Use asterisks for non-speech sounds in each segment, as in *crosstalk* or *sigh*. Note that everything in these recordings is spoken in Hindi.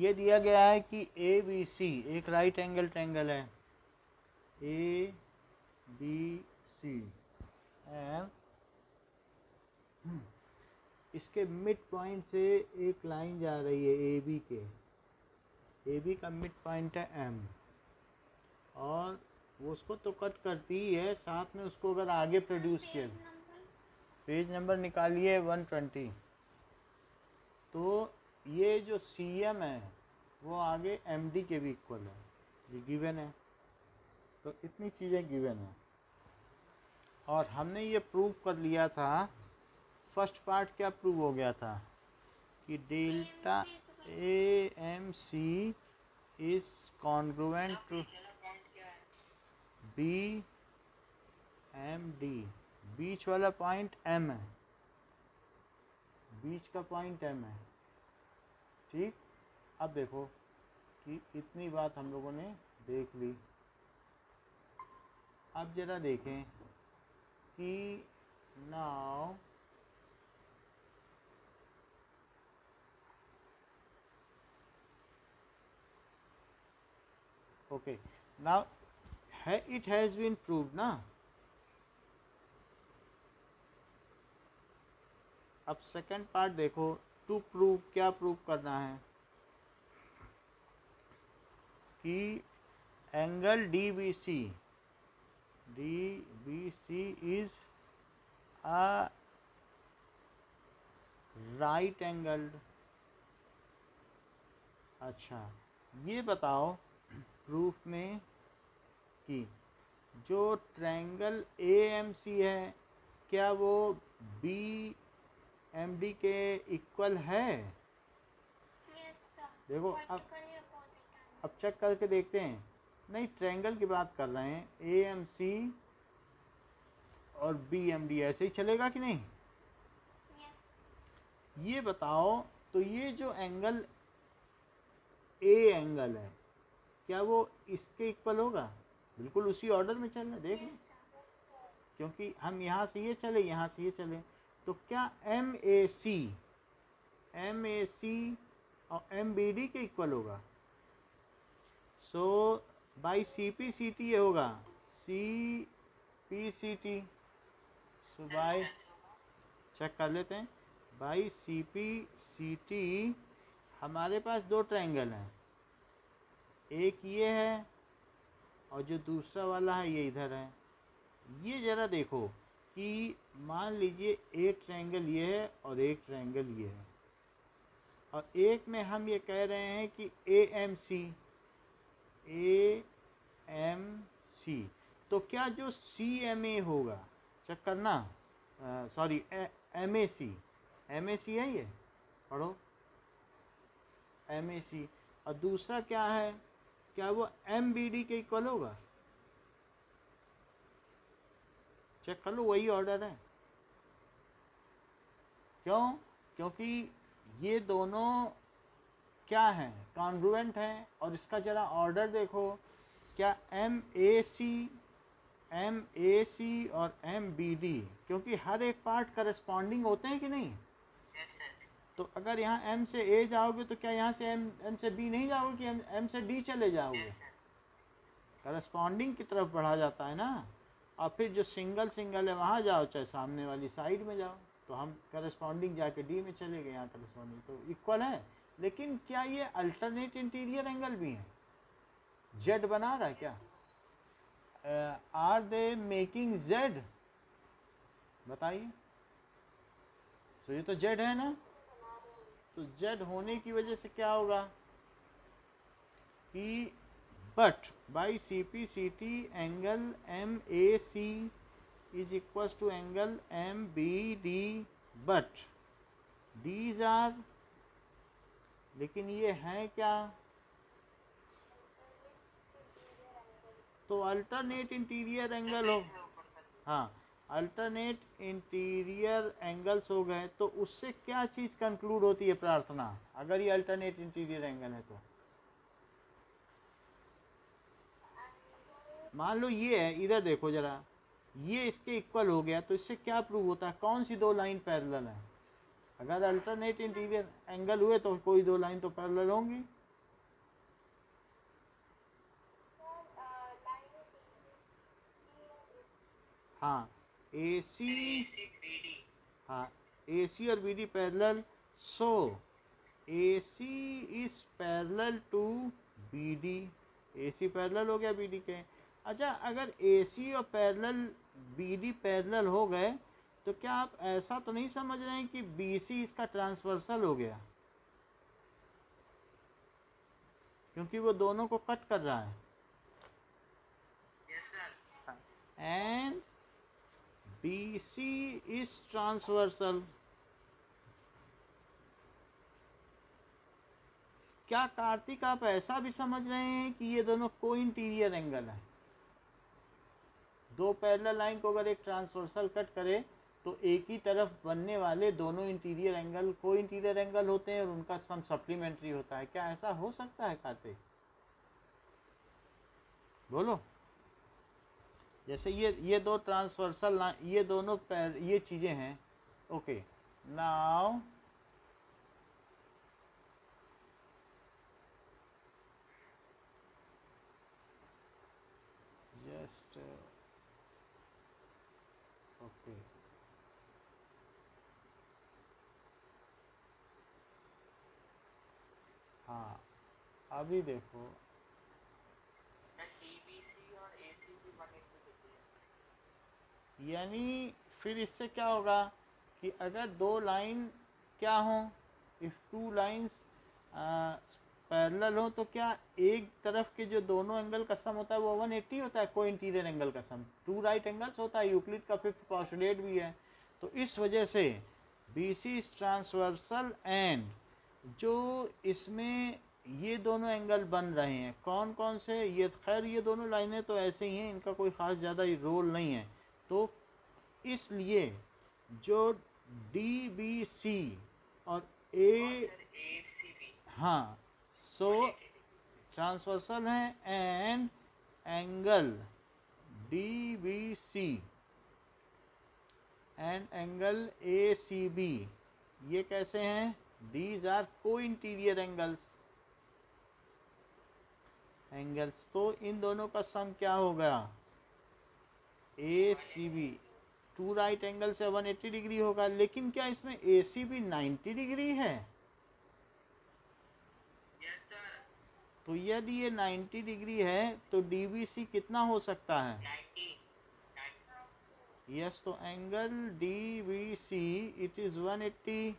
ये दिया गया है कि ए बी सी एक राइट एंगल ट्रेंगल है। ए बी सी एंड इसके मिड पॉइंट से एक लाइन जा रही है ए बी के। ए बी का मिड पॉइंट है एम और वो उसको तो कट करती ही है साथ में उसको अगर आगे प्रोड्यूस किया। पेज नंबर निकालिए वन ट्वेंटी तो ये जो सी एम है, वो आगे एम डी के भी इक्वल है। ये गिवन है। तो इतनी चीज़ें गिवन है। और हमने ये प्रूव कर लिया था। फ़र्स्ट पार्ट क्या प्रूव हो गया था? कि delta A M C is congruent to B M D बीच वाला पॉइंट एम है। बीच का पॉइंट एम है। ठीक? अब देखो कि इतनी बात हम लोगों ने देख ली। अब जरा देखें कि now okay now ha, it has been proved ना? अब सेकंड पार्ट देखो टू प्रूव क्या प्रूव करना है? कि angle D B C D B C is a right angled अच्छा ये बताओ प्रूफ में कि जो ट्रायंगल ए एम सी है, क्या वो बी एम डी के इक्वल है? देखो अब अब चेक करके देखते हैं। नहीं ट्रायंगल की बात कर रहे हैं। ए एम सी और बी एम डी ऐसे ही चलेगा कि नहीं? ये बताओ तो ये जो एंगल ए एंगल है क्या वो इसके इक्वल होगा? बिल्कुल उसी ऑर्डर में चलना देख लें। क्योंकि हम यहाँ से ये चले यहाँ से ये चले। तो क्या M A C M A C और एम बी डी के इक्वल होगा? So by C P C T ये होगा। C P C T so by check कर लेते हैं। By C P C T हमारे पास दो ट्रायंगल हैं। एक ये है और जो दूसरा वाला है, ये इधर है। ये ज़रा देखो। कि मान लीजिए एक ट्रायंगल ये है और एक ट्रायंगल ये है। और एक में हम ये कह रहे हैं कि A M C A M सी तो क्या जो सी एम ए होगा चेक करना sorry M A C M A C है ये, पढ़ो। एम ए सी और दूसरा क्या है, क्या वो एम बी डी के इक्वल होगा? चेक कर लो वही ऑर्डर है। क्यों? क्योंकि ये दोनों क्या हैं? कॉन्ग्रुएंट हैं और इसका ज़रा ऑर्डर देखो। क्या M A C M A C और एम बी डी क्योंकि हर एक पार्ट करस्पॉन्डिंग होते हैं कि नहीं? तो अगर यहाँ एम से ए जाओगे तो क्या यहाँ से एम एम से बी नहीं जाओगे कि एम एम से डी चले जाओगे? करस्पॉन्डिंग की तरफ़ बढ़ा जाता है ना। और फिर जो सिंगल सिंगल है, वहाँ जाओ, चाहे सामने वाली साइड में जाओ तो हम करस्पॉन्डिंग जाके डी में चले गए, यहाँ करस्पॉन्डिंग तो इक्वल है। लेकिन क्या ये अल्टरनेट इंटीरियर एंगल भी है? जेड बना रहा है क्या? आर दे मेकिंग जेड बताइए। तो ये तो जेड है ना? तो जेड होने की वजह से क्या होगा? कि M A C is equal to angle M B D but these are लेकिन ये हैं क्या? तो अल्टरनेट इंटीरियर एंगल हो। हाँ अल्टरनेट इंटीरियर एंगल्स हो गए तो उससे क्या चीज़ कंक्लूड होती है प्रार्थना? अगर ये अल्टरनेट इंटीरियर एंगल है तो। मान लो ये है, इधर देखो ज़रा। ये इसके इक्वल हो गया तो इससे क्या प्रूव होता है? कौन सी दो लाइन पैरेलल है? अगर अल्टरनेट इंटीरियर एंगल हुए तो कोई दो लाइन तो पैरेलल होंगी। हाँ ए सी हाँ ए सी और B D parallel so A C is parallel to B D A C parallel हो गया बी डी के। अच्छा अगर ए सी और पैरल बी डी पैरल हो गए तो क्या आप ऐसा तो नहीं समझ रहे हैं कि बी सी इसका ट्रांसवर्सल हो गया? क्योंकि वो दोनों को कट कर रहा है। And B C is transversal क्या कार्तिक, आप ऐसा भी समझ रहे हैं कि ये दोनों को इंटीरियर एंगल है? दो पैरेलल लाइन को अगर एक ट्रांसवर्सल कट करे तो एक ही तरफ़ बनने वाले दोनों इंटीरियर एंगल को इंटीरियर एंगल होते हैं और उनका सम सप्लीमेंट्री होता है। क्या ऐसा हो सकता है कार्तिक बोलो। जैसे ये ये दो ट्रांसवर्सल ये दोनों पैर, ये चीज़ें हैं। Okay now just uh, okay हाँ अभी देखो। यानी फिर इससे क्या होगा कि अगर दो लाइन क्या हों इफ़ टू लाइंस पैरेलल हो तो क्या एक तरफ़ के जो दोनों एंगल का सम होता है वो 180 होता है? को इंटीरियर एंगल का सम टू राइट एंगल्स होता है यूक्लिड का फिफ्थ पॉस्टुलेट भी है। तो इस वजह से बी सी ट्रांसवर्सल एंड जो इसमें ये दोनों एंगल बन रहे हैं। कौन कौन से? ये खैर, ये दोनों लाइनें तो ऐसे ही हैं, इनका कोई ख़ास ज़्यादा रोल नहीं है। तो इसलिए जो डी बी सी और ए हाँ सो ट्रांसवर्सल है and angle D B C and angle A C B ये कैसे हैं? These are co interior angles angles. तो इन दोनों का सम क्या होगा? A C B two right angle से 180 डिग्री होगा, लेकिन क्या इसमें A C B ninety degree है? तो यदि ये 90 डिग्री है तो डी बी सी कितना हो सकता है? यस तो angle D B C it is 180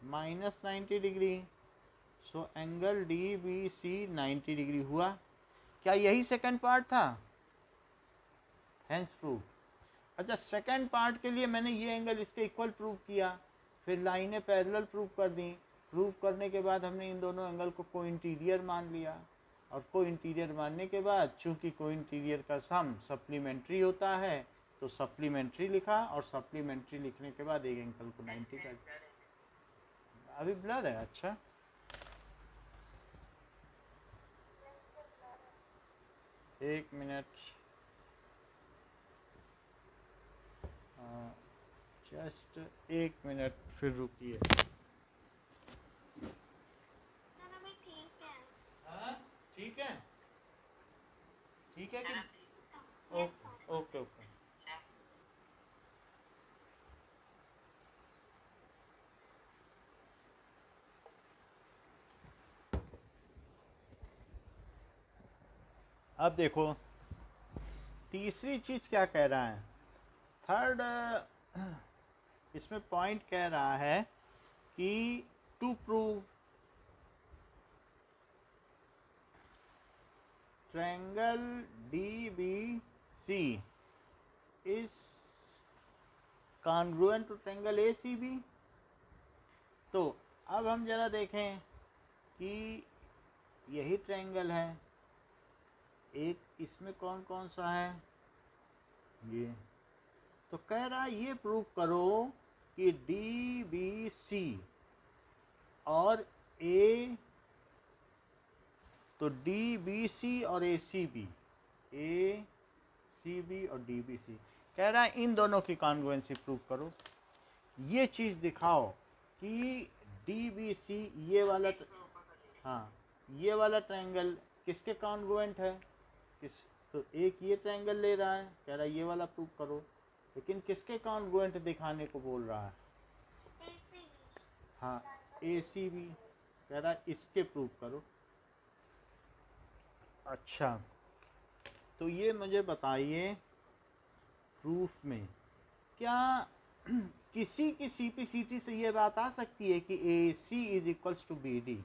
minus ninety degree so angle D B C ninety degree हुआ। क्या यही सेकंड पार्ट था? हैंस प्रूफ अच्छा सेकंड पार्ट के लिए मैंने ये एंगल इसके इक्वल प्रूव किया। फिर लाइनें पैरेलल प्रूव कर दी। प्रूव करने के बाद हमने इन दोनों एंगल को को इंटीरियर मान लिया। और को इंटीरियर मानने के बाद चूँकि को इंटीरियर का सम सप्लीमेंट्री होता है तो सप्लीमेंट्री लिखा और सप्लीमेंट्री लिखने के बाद एक एंगल को 90 कर अभी ब्लर है अच्छा। एक मिनट। जस्ट एक मिनट फिर रुकिए। हाँ, ठीक है? ठीक है कि ओके ओके ओके अब देखो, तीसरी चीज़ क्या कह रहा है? थर्ड इसमें पॉइंट कह रहा है कि to prove triangle D B C is congruent to triangle A C B तो अब हम ज़रा देखें कि यही ट्रायंगल है। एक इसमें कौन कौन सा है? ये। तो कह रहा है, ये प्रूव करो कि डी बी सी और ए तो डी बी सी और A C B A C B और डी बी सी कह रहा है, इन दोनों की कॉन्ग्रुएंसी प्रूव करो। ये चीज़ दिखाओ कि डी बी सी ये वाला हाँ ये वाला ट्रायंगल किसके कॉन्ग्रुएंट है? किस तो एक ये ट्रायंगल ले रहा है, कह रहा है, ये वाला प्रूव करो। लेकिन किसके कॉन्ग्रुएंट दिखाने को बोल रहा है? हाँ ए सी बी कह रहा है, इसके प्रूव करो। अच्छा तो ये मुझे बताइए प्रूफ में क्या *clears throat* किसी की सी पी सी टी से ये बात आ सकती है कि A C is equals to B D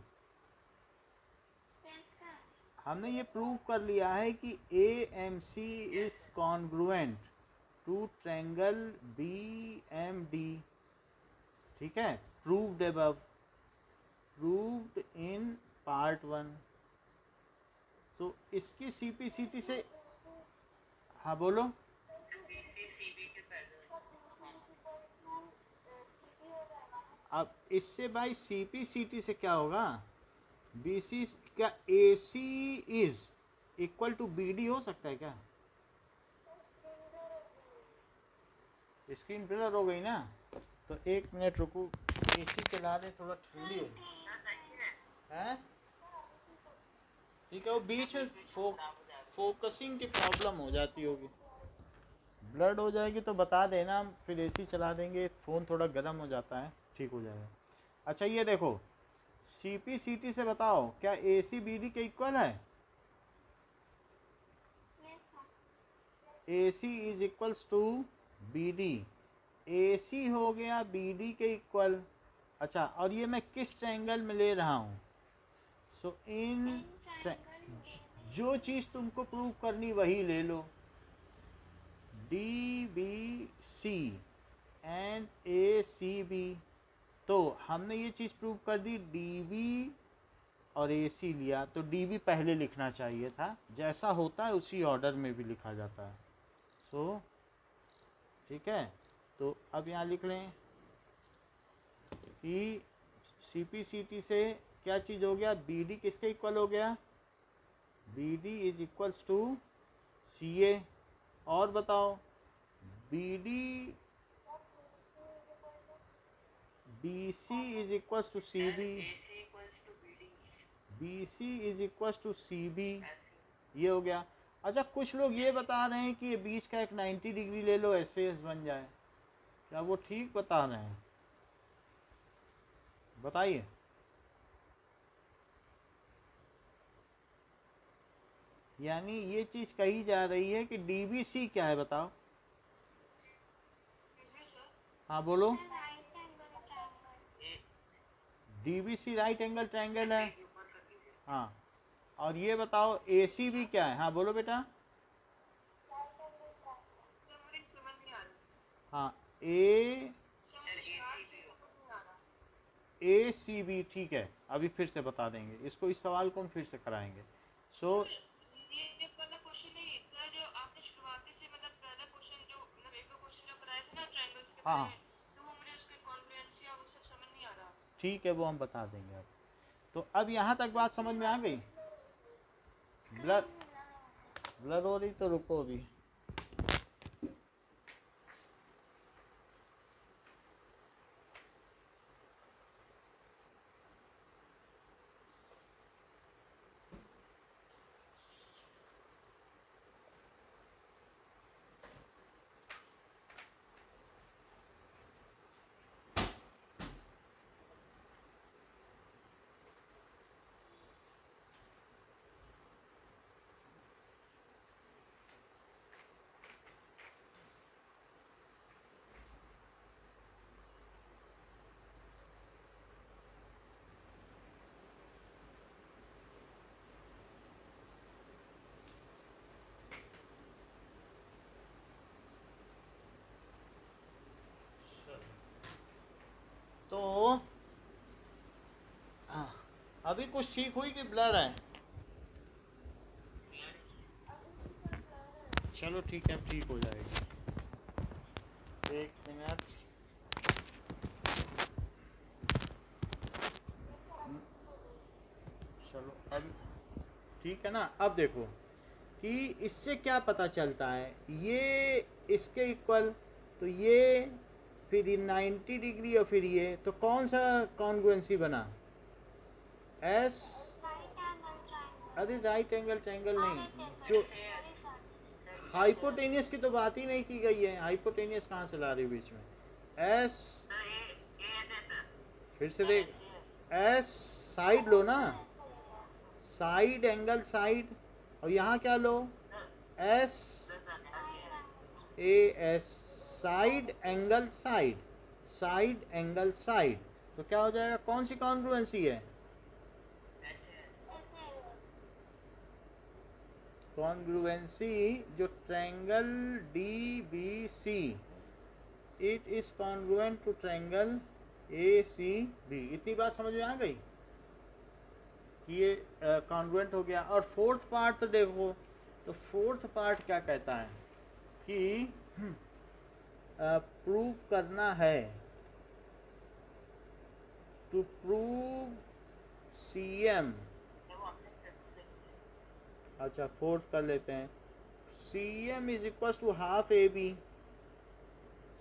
हमने ये प्रूव कर लिया है कि A M C is congruent to triangle B M D ठीक है? Proved above proved in part one तो इसकी सी पी सी टी से हाँ बोलो। अब इससे भाई सी पी सी टी से क्या होगा? बी सी क्या A C is equal to B D हो सकता है क्या? स्क्रीन ब्लर हो गई ना? तो एक मिनट रुको एसी चला दे थोड़ा ठंडी हो है? ठीक है वो बीच में फो, फोकसिंग की प्रॉब्लम हो जाती होगी। ब्लड हो जाएगी तो बता देना हम फिर एसी चला देंगे फ़ोन थोड़ा गर्म हो जाता है ठीक हो जाएगा। अच्छा ये देखो सी पी सी टी से बताओ, क्या ए सी बी डी के इक्वल है? A C is equals to B D A C हो गया बी डी के इक्वल अच्छा और ये मैं किस ट्रैंगल में ले रहा हूँ? सो इन जो चीज़ तुमको प्रूव करनी वही ले लो. D B C and A C B तो हमने ये चीज़ प्रूव कर दी डी बी और ए सी लिया तो डी बी पहले लिखना चाहिए था। जैसा होता है उसी ऑर्डर में भी लिखा जाता है। सो so, ठीक है? तो अब यहाँ लिख लें कि सी पी सी टी से क्या चीज़ हो गया? बी डी किसके इक्वल हो गया? B D is equals to C A और बताओ B D B C is equals to C B B C is to C B ये हो गया। अच्छा कुछ लोग ये बता रहे हैं कि ये बीच का एक 90 डिग्री ले लो ऐसे एस बन जाए। क्या वो ठीक बता रहे हैं? बताइए। यानी ये चीज़ कही जा रही है कि डीबीसी क्या है बताओ। हाँ बोलो। डीबीसी राइट एंगल ट्रायंगल है। हाँ। और ये बताओ एसी भी क्या है? हाँ बोलो बेटा। हाँ ए ए सी बी ठीक है। अभी फिर से बता देंगे। इसको इस सवाल को हम फिर से कराएँगे। सो so, हाँ। ठीक है, वो हम बता देंगे अब। तो अब यहाँ तक बात समझ में आ गई? ब्लर ब्लर हो रही तो रुको अभी तो हाँ, अभी कुछ ठीक हुई कि ब्लर है? चलो ठीक है ठीक हो जाएगी। एक मिनट। चलो, अब ठीक है ना? अब देखो कि इससे क्या पता चलता है? ये इसके इक्वल तो ये, फिर ये 90 डिग्री और फिर ये तो कौन सा कॉन्ग्रुएंसी बना? एस अरे राइट एंगल ट्रायंगल नहीं। जो हाइपोटेनियस की तो बात ही नहीं की गई है। हाइपोटेनियस कहाँ से ला रही बीच में? एस फिर से देख। एस साइड लो ना। साइड एंगल साइड और यहाँ क्या लो? S A S side angle side side angle side तो क्या हो जाएगा? कौन सी कॉन्ग्रुएंसी है? कॉन्ग्रुएंसी जो triangle D B C it is congruent to triangle A C B इतनी बात समझ में आ गई? कि ये कॉन्ग्रुएंट हो गया। और फोर्थ पार्ट तो देखो तो फोर्थ पार्ट क्या कहता है? कि प्रूव करना है। टू प्रूव सी एम अच्छा फोर्थ कर लेते हैं। C M is equal to half A B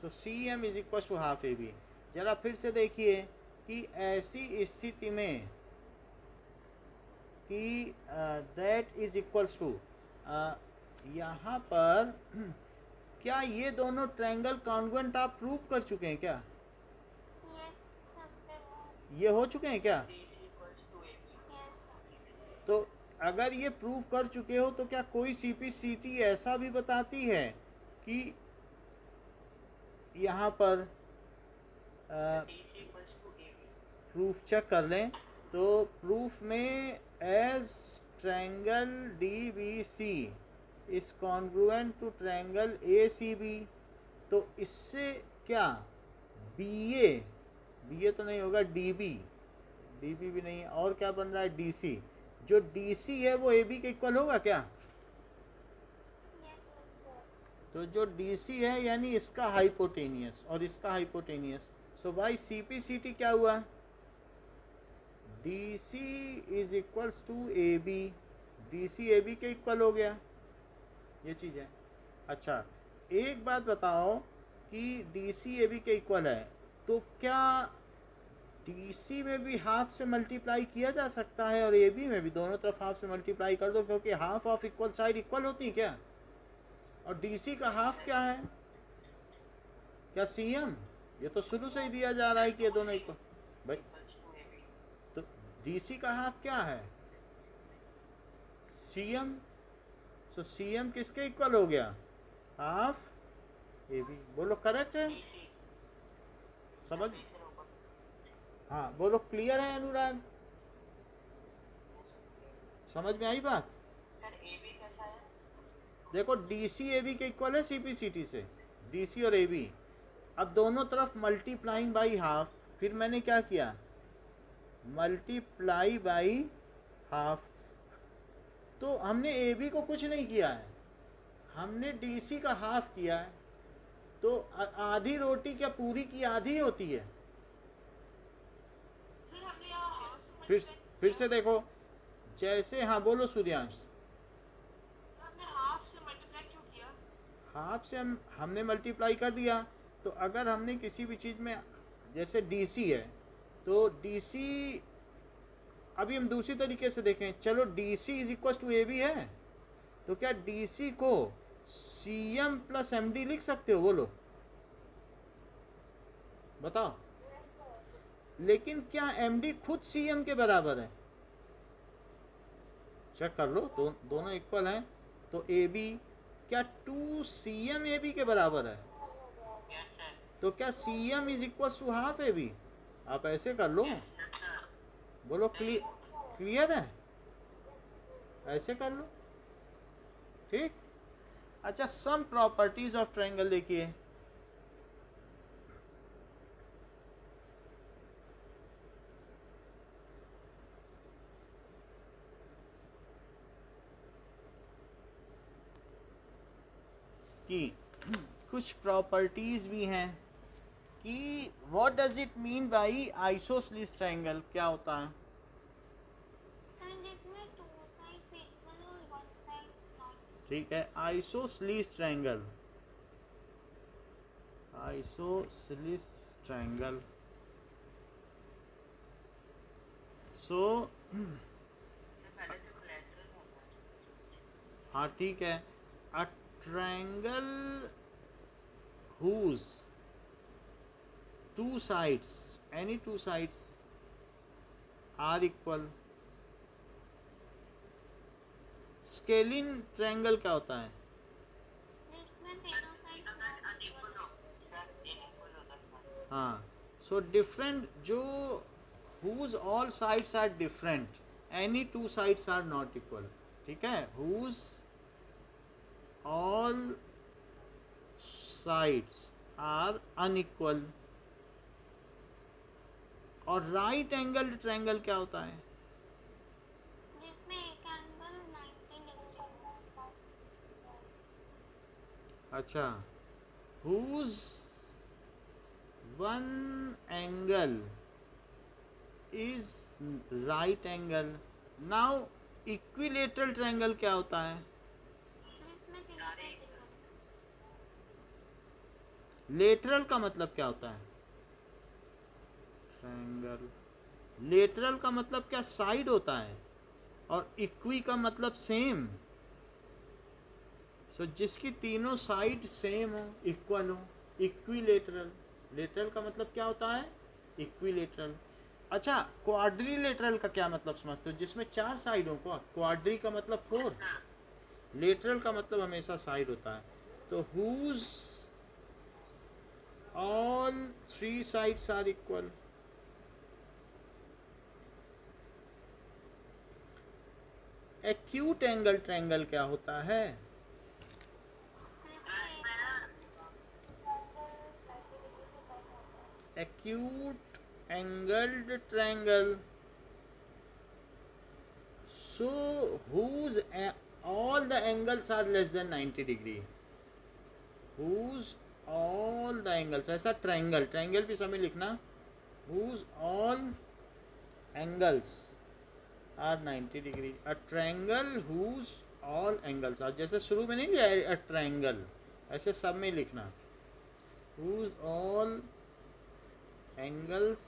so C M is equal to half A B जरा फिर से देखिए कि ऐसी स्थिति में कि दैट इज़ इक्वल्स टू यहाँ पर *clears throat* क्या ये दोनों ट्रायंगल कॉन्वेंट आप प्रूव कर चुके हैं क्या? ये हो चुके हैं क्या? तो अगर ये प्रूव कर चुके हो तो क्या कोई सीपीसीटी ऐसा भी बताती है कि यहाँ पर प्रूफ चेक कर लें? तो प्रूफ में as triangle D B C is congruent to triangle A C B तो इससे क्या? बी ए बी ए तो नहीं होगा डी बी डी बी भी नहीं है और क्या बन रहा है? डी सी जो डी सी है, वो ए बी के इक्वल होगा क्या? तो जो डी सी है, यानी इसका हाइपोटेनियस और इसका hypotenuse so by C P C T क्या हुआ? D C is equals to A B D C A B के इक्वल हो गया। ये चीज़ है। अच्छा एक बात बताओ कि डी सी ए बी के इक्वल है तो क्या डी सी में भी हाफ़ से मल्टीप्लाई किया जा सकता है और ए बी में भी दोनों तरफ़ हाफ़ से मल्टीप्लाई कर दो, क्योंकि half of equal side equal होती है क्या? और डीसी का हाफ़ क्या है? क्या सी एम ये तो शुरू से ही दिया जा रहा है कि ये दोनों इक्वल भाई तो डी सी का हाफ़ क्या है? C M so C M किसके इक्वल हो गया? हाफ़ ए बी बोलो करेक्ट है? समझ हाँ बोलो क्लियर है अनुराग? समझ में आई बात? देखो डी सी ए बी के इक्वल है सी पी सी टी से। डी सी और ए बी अब दोनों तरफ़ मल्टीप्लाइंग बाई हाफ़ फिर मैंने क्या किया? मल्टीप्लाई बाई हाफ़ तो हमने ए बी को कुछ नहीं किया है। हमने डी सी का हाफ़ किया है। तो आधी रोटी क्या पूरी की आधी होती है? फिर फिर से देखो। जैसे हाँ बोलो सूर्यांश। हाफ़ से हम हमने मल्टीप्लाई कर दिया। तो अगर हमने किसी भी चीज़ में जैसे डीसी है तो डीसी अभी हम दूसरी तरीके से देखें। चलो DC is equal to A B है। तो क्या डीसी को C M plus M D लिख सकते हो? बोलो। बताओ। लेकिन क्या एम डी खुद सी एम के बराबर है? चेक कर लो दो, दोनों इक्वल हैं तो ए बी क्या two C M A B के बराबर है? तो क्या C M is equal to half A B आप ऐसे कर लो। बोलो क्लियर क्लियर है? ऐसे कर लो। ठीक? अच्छा सम प्रॉपर्टीज़ ऑफ़ ट्रायंगल देखिए। कि कुछ प्रॉपर्टीज़ भी हैं कि what does it mean by isosceles triangle क्या होता है? ठीक है isosceles triangle isosceles triangle so हाँ ठीक है। Triangle whose two sides, any two sides are equal. Scalene triangle क्या होता है? हाँ सो डिफरेंट जो whose all sides are different any two sides are not equal ठीक है? Whose all sides are unequal और राइट एंगल ट्रायंगल क्या होता है? अच्छा। Whose one angle is right angle now equilateral triangle क्या होता है? लेटरल का मतलब क्या होता है? ट्रायंगल लेटरल का मतलब क्या? साइड होता है। और इक्वी का मतलब सेम सो so, जिसकी तीनों साइड सेम हो इक्वल हो इक्विलेटरल लेटरल लेटरल का मतलब क्या होता है? इक्वी लेटरल अच्छा क्वाड्री लेटरल का क्या मतलब समझते हो? जिसमें चार साइड हो क्वाड्री का मतलब फोर लेटरल का मतलब हमेशा साइड होता है। तो whose all three sides are equal acute angle triangle क्या होता है acute angled triangle so whose all the angles are less than 90 degree whose all the angles ऐसा ट्राइंगल ट्राइंगल भी समय लिखना। Whose all angles are 90 degree a triangle whose all angles आज जैसे शुरू में नहीं लिया अ ट्राइंगल ऐसे सब में लिखना। Whose all angles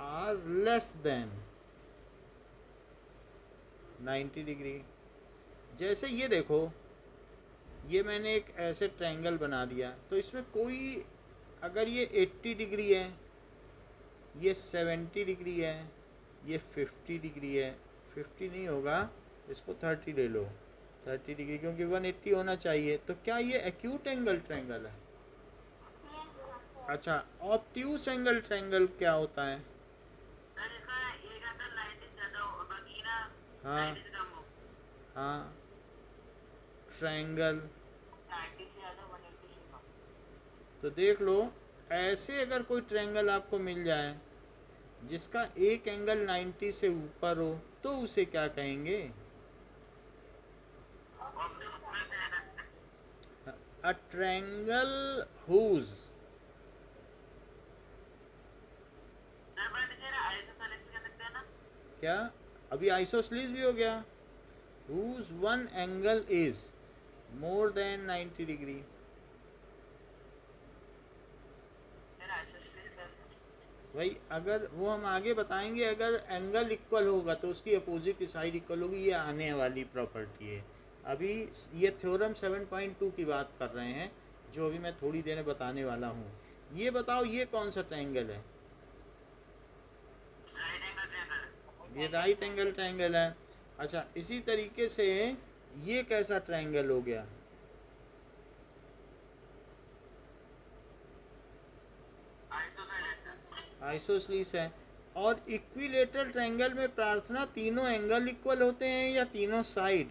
are less than 90 degree जैसे ये देखो ये मैंने एक ऐसे ट्रायंगल बना दिया। तो इसमें कोई, अगर ये 80 डिग्री है, ये 70 डिग्री है, ये 50 डिग्री है 50 नहीं होगा, इसको 30 ले लो। 30 डिग्री क्योंकि 180 होना चाहिए। तो क्या ये एक्यूट एंगल ट्रायंगल है? अच्छा ऑप्ट्यूस एंगल ट्रायंगल क्या होता है? हाँ। हाँ। ट्रायंगल तो देख लो, ऐसे अगर कोई ट्रायंगल आपको मिल जाए, जिसका एक एंगल 90 से ऊपर हो तो उसे क्या कहेंगे? अ ट्रायंगल हुज क्या? अभी आइसोसलीज भी हो गया। Whose one angle is more than 90 degree भाई, अगर वो हम आगे बताएँगे, अगर एंगल इक्वल होगा तो उसकी अपोजिट साइड इक्वल होगी, ये आने वाली प्रॉपर्टी है। अभी ये थ्योरम 7.2 की बात कर रहे हैं, जो अभी मैं थोड़ी देर में बताने वाला हूँ। ये बताओ, ये कौन सा ट्रायंगल है? ये राइट एंगल ट्रायंगल है। अच्छा इसी तरीके से ये कैसा ट्रायंगल हो गया? आइसोसलीस है। और इक्विलेटरल ट्रायंगल में प्रार्थना तीनों एंगल इक्वल होते हैं या तीनों साइड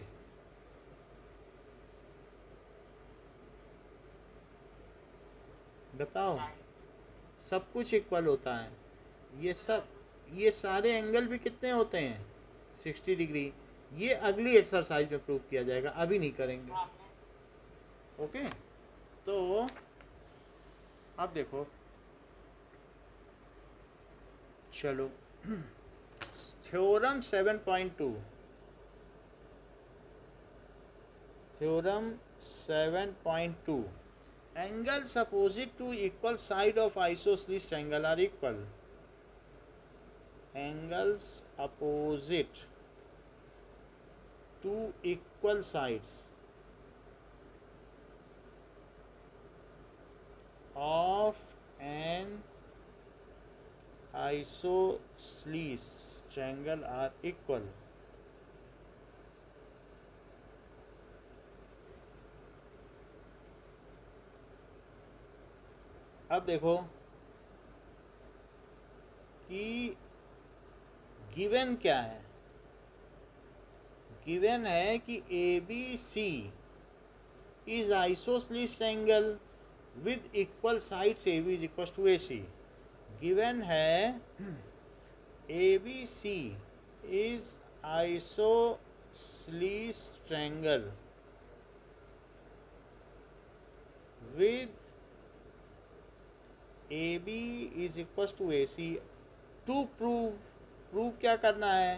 बताओ। सब कुछ इक्वल होता है। ये सब ये सारे एंगल भी कितने होते हैं? सिक्सटी डिग्री ये अगली एक्सरसाइज में प्रूव किया जाएगा। अभी नहीं करेंगे। ओके तो अब देखो। चलो। Theorem 7.2 point two theorem seven point two angle opposite to equal side of isosceles angle are equal angles opposite to equal sides of and isosceles triangle are equal. अब देखो कि गिवन क्या है? गिवन है कि A B C is isosceles triangle with equal sides A B is equal to A C given है A B C is isosceles triangle with A B is equal to A C to prove prove क्या करना है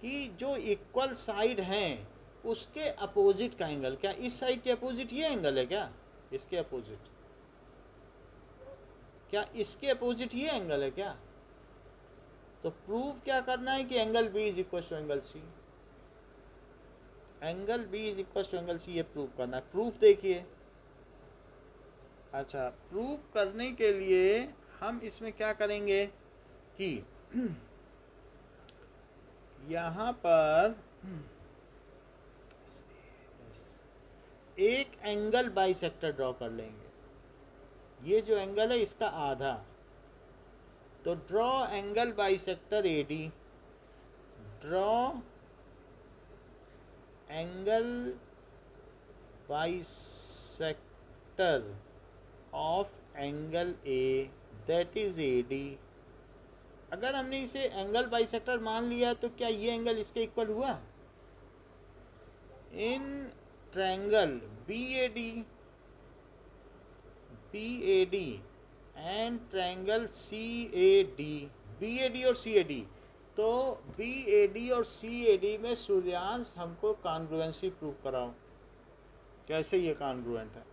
कि जो इक्वल साइड हैं, उसके अपोजिट का एंगल क्या? इस साइड के अपोजिट ये एंगल है क्या? इसके अपोजिट क्या इसके अपोजिट ये एंगल है क्या? तो प्रूव क्या करना है कि angle B is equal to angle C angle B is equal to angle C ये प्रूव करना है। प्रूफ देखिए। अच्छा प्रूव करने के लिए हम इसमें क्या करेंगे कि *clears throat* यहाँ पर एक एंगल बाइसेक्टर ड्रॉ कर लेंगे। ये जो एंगल है, इसका आधा। तो draw angle bisector A D draw angle bisector of angle A that is A D अगर हमने इसे एंगल बाइसेक्टर मान लिया तो क्या ये एंगल इसके इक्वल हुआ? In triangle B A D B A D and triangle C A D B A D और सी ए डी तो बी ए डी और सी ए डी में सूर्यांश हमको कॉन्ग्रुएंसी प्रूव कराओ। कैसे ये कॉन्ग्रुएंट है?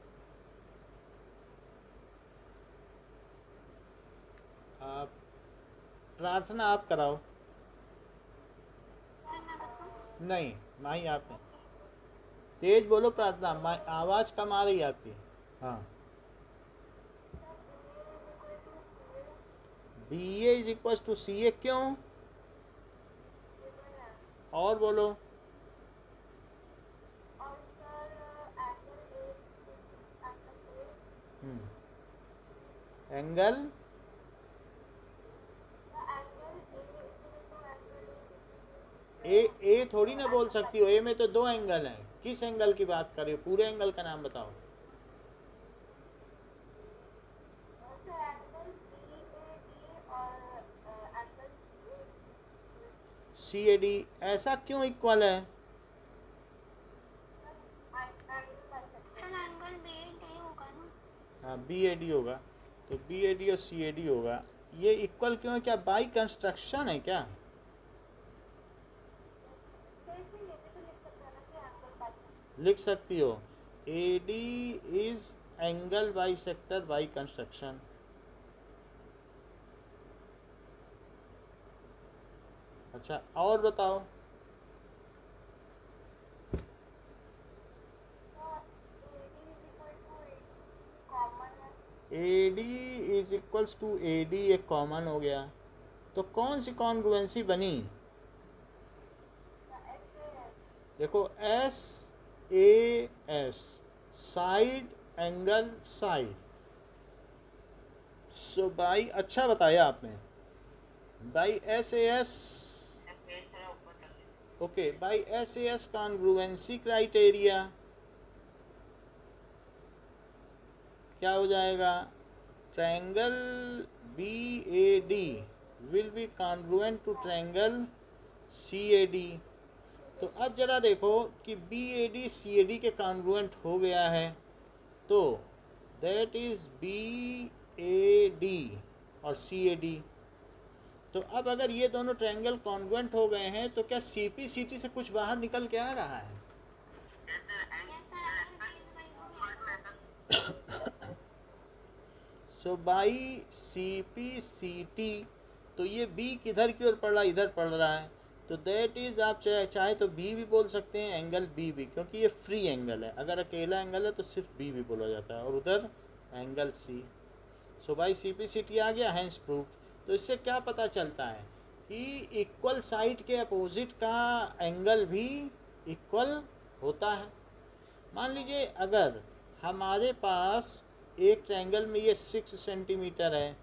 आप प्रार्थना आप कराओ। नहीं, माही आप तेज बोलो प्रार्थना आवाज़ कम आ रही आपकी। हाँ। B A is equal to C A क्यों? और बोलो। एंगल ए ए थोड़ी ना बोल सकती हो। ए में तो दो एंगल हैं। किस एंगल की बात कर रही हो? पूरे एंगल का नाम बताओ। सी ए डी ऐसा क्यों इक्वल है? हाँ बी ए डी होगा। तो बी ए डी और सी ए डी होगा। ये इक्वल क्यों है? क्या बाई कंस्ट्रक्शन है क्या? लिख सकती हो। A D is angle bisector by construction अच्छा और बताओ। A D is equals to A D एक कॉमन हो गया। तो कौन सी कॉन्ग्रुएंसी बनी? देखो S A S side angle side so by अच्छा बताया आपने। By S A S okay by S S congruency criteria क्या हो जाएगा? Triangle B A D will be congruent to triangle C A D तो अब जरा देखो कि B A D C A D के कॉन्ग्रुएंट हो गया है। तो that is B A D और सी ए डी तो अब अगर ये दोनों ट्रायंगल कॉन्ग्रुएंट हो गए हैं तो क्या सी पी सी टी से कुछ बाहर निकल के आ रहा है? So by C P C T तो ये बी किधर की ओर पड़ रहा है? इधर पड़ रहा है। तो दैट इज़ आप चाहे चाहे तो बी भी बोल सकते हैं एंगल बी भी, क्योंकि ये फ्री एंगल है। अगर अकेला एंगल है तो सिर्फ़ बी भी बोला जाता है, और उधर angle C so by C P C T आ गया हैंस प्रूफ तो इससे क्या पता चलता है कि इक्वल साइड के अपोजिट का एंगल भी इक्वल होता है। मान लीजिए अगर हमारे पास एक ट्रायंगल में ये सिक्स सेंटीमीटर है,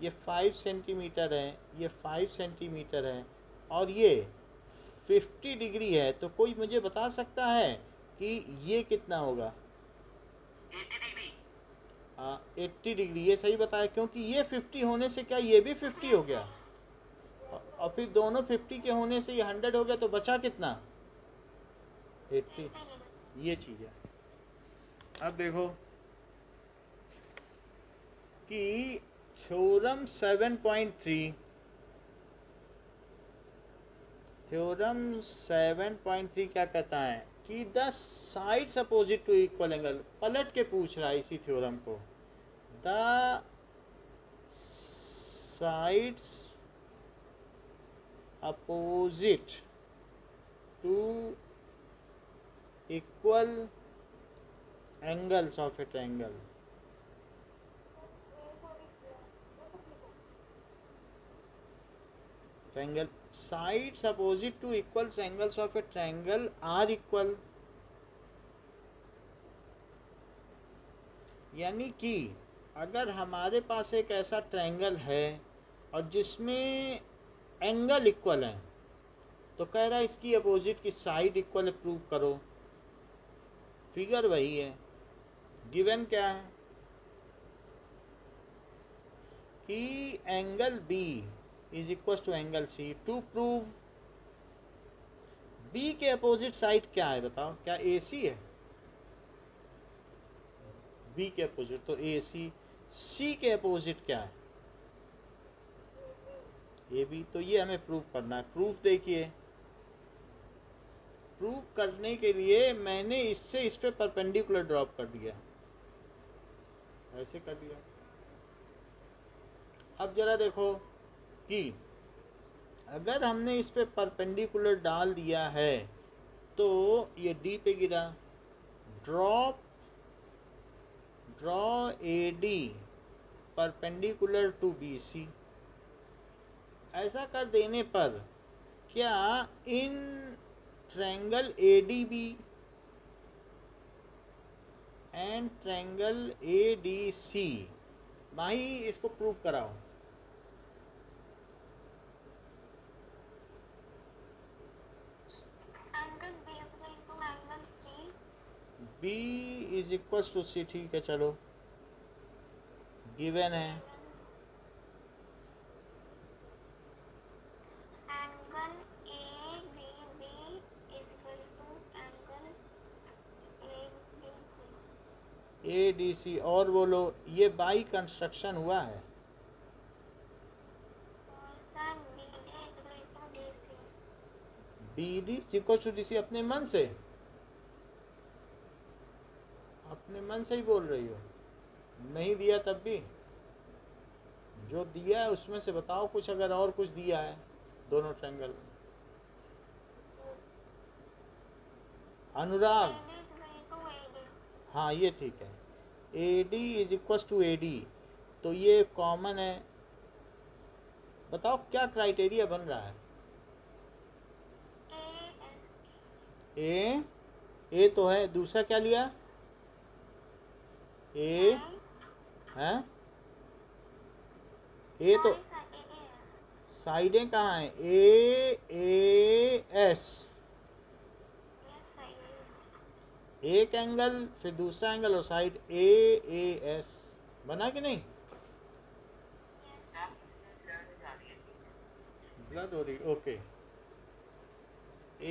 ये फाइव सेंटीमीटर है, ये फाइव सेंटीमीटर है और ये फिफ्टी डिग्री है तो कोई मुझे बता सकता है कि ये कितना होगा? एट्टी डिग्री, ये सही बताया, क्योंकि ये फिफ्टी होने से क्या, ये भी फिफ्टी हो गया। और फिर दोनों फिफ्टी के होने से ये हंड्रेड हो गया तो बचा कितना? एट्टी। ये चीज़ है। अब देखो कि theorem seven point three, theorem seven point three क्या कहता है? कि the sides opposite to equal angle पलट के पूछ रहा है इसी थ्योरम को। The sides opposite to equal angles of a triangle triangle sides opposite to equals, angles of a triangle are equal. यानी कि अगर हमारे पास एक ऐसा ट्रायंगल है और जिसमें एंगल इक्वल है तो कह रहा है इसकी अपोजिट की साइड इक्वल है प्रूव करो। फिगर वही है। गिवन क्या है? कि angle B is equal to angle C to prove B के अपोजिट साइड क्या है बताओ? क्या ए सी है? बी के अपोजिट तो ए सी सी के अपोजिट क्या है? ए बी तो ये हमें प्रूव करना है। प्रूफ देखिए। प्रूव करने के लिए मैंने इससे इस पे परपेंडिकुलर ड्रॉप कर दिया। ऐसे कर दिया। अब जरा देखो। कि अगर हमने इस पे परपेंडिकुलर डाल दिया है तो ये डी पे गिरा। Drop, draw A D perpendicular to B C ऐसा कर देने पर क्या in triangle A D B and triangle A D C Mahi इसको प्रूव कराओ B is equal to C ठीक है चलो। गिवन है। ए डी सी और बोलो ये बाई कंस्ट्रक्शन हुआ है। B D equal to D C अपने मन से। अपने मन से ही बोल रही हो। नहीं दिया तब भी। जो दिया है उसमें से बताओ कुछ अगर और कुछ दिया है दोनों ट्रैंगल में। अनुराग। हाँ ये ठीक है। A D is equal to A D तो ये कॉमन है। बताओ क्या क्राइटेरिया बन रहा है? ए ए तो है। दूसरा क्या लिया? ए, है? ए तो साइडें कहाँ हैं? ए ए, एस। एक एंगल फिर दूसरा एंगल और साइड ए ए, एस। बना कि नहीं? ब्लर हो रही ओके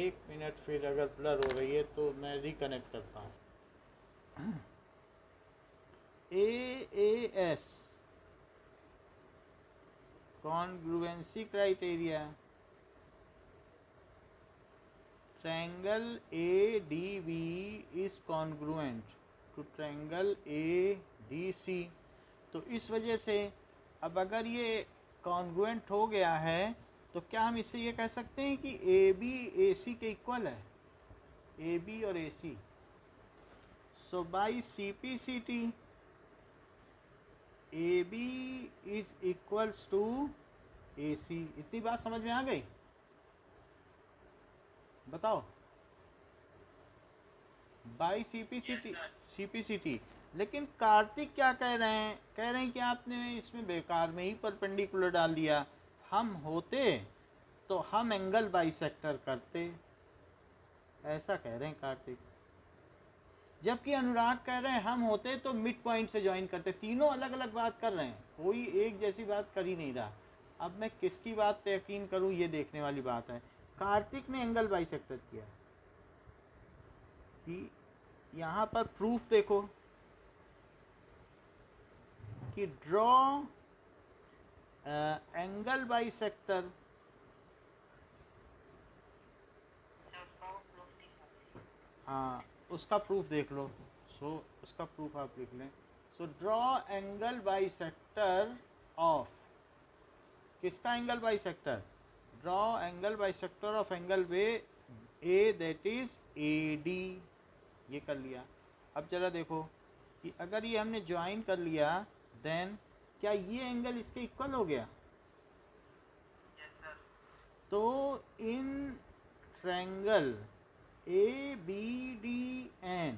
एक मिनट फिर अगर ब्लर हो रही है तो मैं रिकनेक्ट करता हूँ। A A S congruency criteria triangle ADB is congruent to triangle ADC तो इस वजह से अब अगर ये कॉन्ग्रुएंट हो गया है तो क्या हम इसे ये कह सकते हैं कि ए बी ए सी के इक्वल है? ए बी और A C so by C P C T A B is equals to A C इतनी बात समझ में आ गई? बताओ। By C P C T C P C T लेकिन कार्तिक क्या कह रहे हैं? कह रहे हैं कि आपने इसमें बेकार में ही परपेंडिकुलर डाल दिया। हम होते तो हम एंगल बाई सेक्टर करते। ऐसा कह रहे हैं कार्तिक। जबकि अनुराग कह रहे हैं, हम होते तो मिड पॉइंट से ज्वाइन करते। तीनों अलग अलग बात कर रहे हैं। कोई एक जैसी बात कर ही नहीं रहा। अब मैं किसकी बात पे यकीन करूँ, ये देखने वाली बात है। कार्तिक ने एंगल बाई सेक्टर किया। कि यहाँ पर प्रूफ देखो कि ड्रॉ एंगल बाई सेक्टर हाँ उसका प्रूफ देख लो। सो so, उसका प्रूफ आप लिख लें। So draw angle bisector of किसका angle bisector draw angle bisector of angle way A that is A D ये कर लिया। अब जरा देखो कि अगर ये हमने ज्वाइन कर लिया देन क्या ये एंगल इसके इक्वल हो गया? Yes, तो in triangle A B D and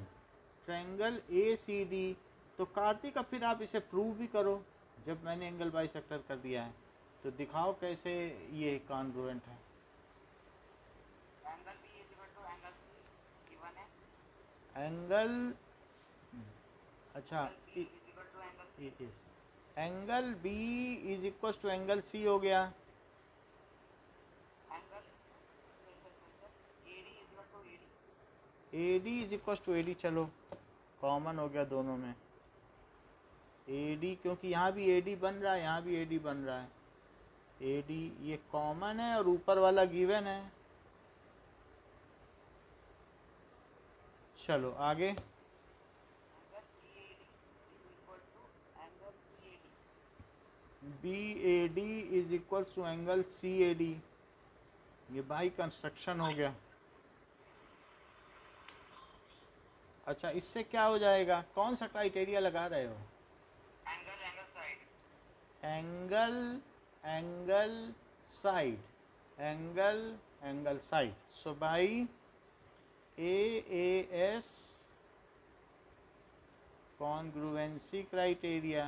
triangle A C D तो कार्तिक अब फिर आप इसे प्रूव भी करो जब मैंने एंगल बाई सेक्टर कर दिया है। तो दिखाओ कैसे ये कॉन्ग्रुएंट है। एंगल अच्छा angle B is equal to angle C हो गया। A D is equal to A D चलो कॉमन हो गया दोनों में। ए डी क्योंकि यहाँ भी ए डी बन रहा है, यहाँ भी ए डी बन रहा है। ए डी ये कॉमन है और ऊपर वाला गिवन है। चलो, आगे। B A D is equal to angle C A D ये बाई कंस्ट्रक्शन हो गया। अच्छा इससे क्या हो जाएगा? कौन सा क्राइटेरिया लगा रहे हो? Angle angle side angle angle side angle angle side so by A A S congruency criteria.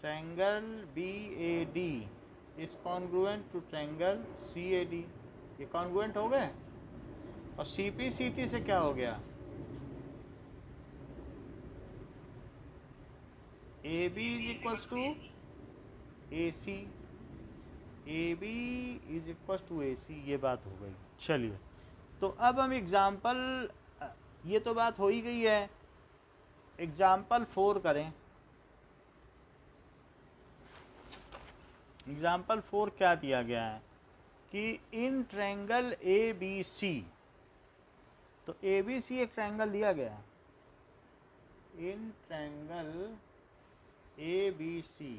Triangle BAD is congruent to triangle CAD ये congruent हो गए? और CPCT से क्या हो गया? A B is equals to A C A B is is to A C ये बात हो गई। चलिए। तो अब हम एग्ज़ाम्पल ये तो बात हो ही गई है। एग्ज़ाम्पल फोर करें। एग्ज़ाम्पल फोर क्या दिया गया है? कि इन ट्रैंगल ए बी सी तो ए बी सी एक ट्रैंगल दिया गया in triangle A B C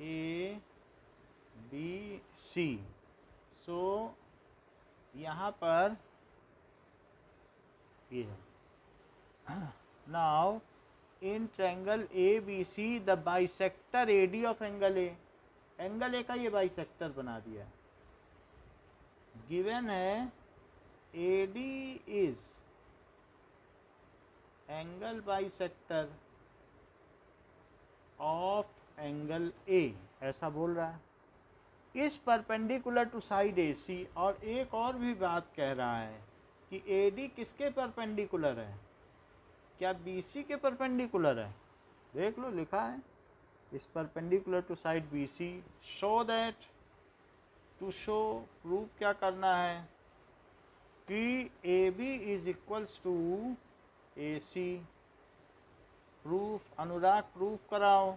A B C so यहाँ पर ये now in triangle A B C the bisector A D of angle A angle A का ये बाइसेक्टर बना दिया गिवन है A D is angle bisector of angle A ऐसा बोल रहा है। इस perpendicular to side A C और एक और भी बात कह रहा है कि ए डी किसके परपेंडिकुलर है? क्या बी सी के परपेंडिकुलर है? देख लो, लिखा है। Is perpendicular to side B C show that to show proof क्या करना है? कि A B is equals to A C proof Anurag proof कराओ।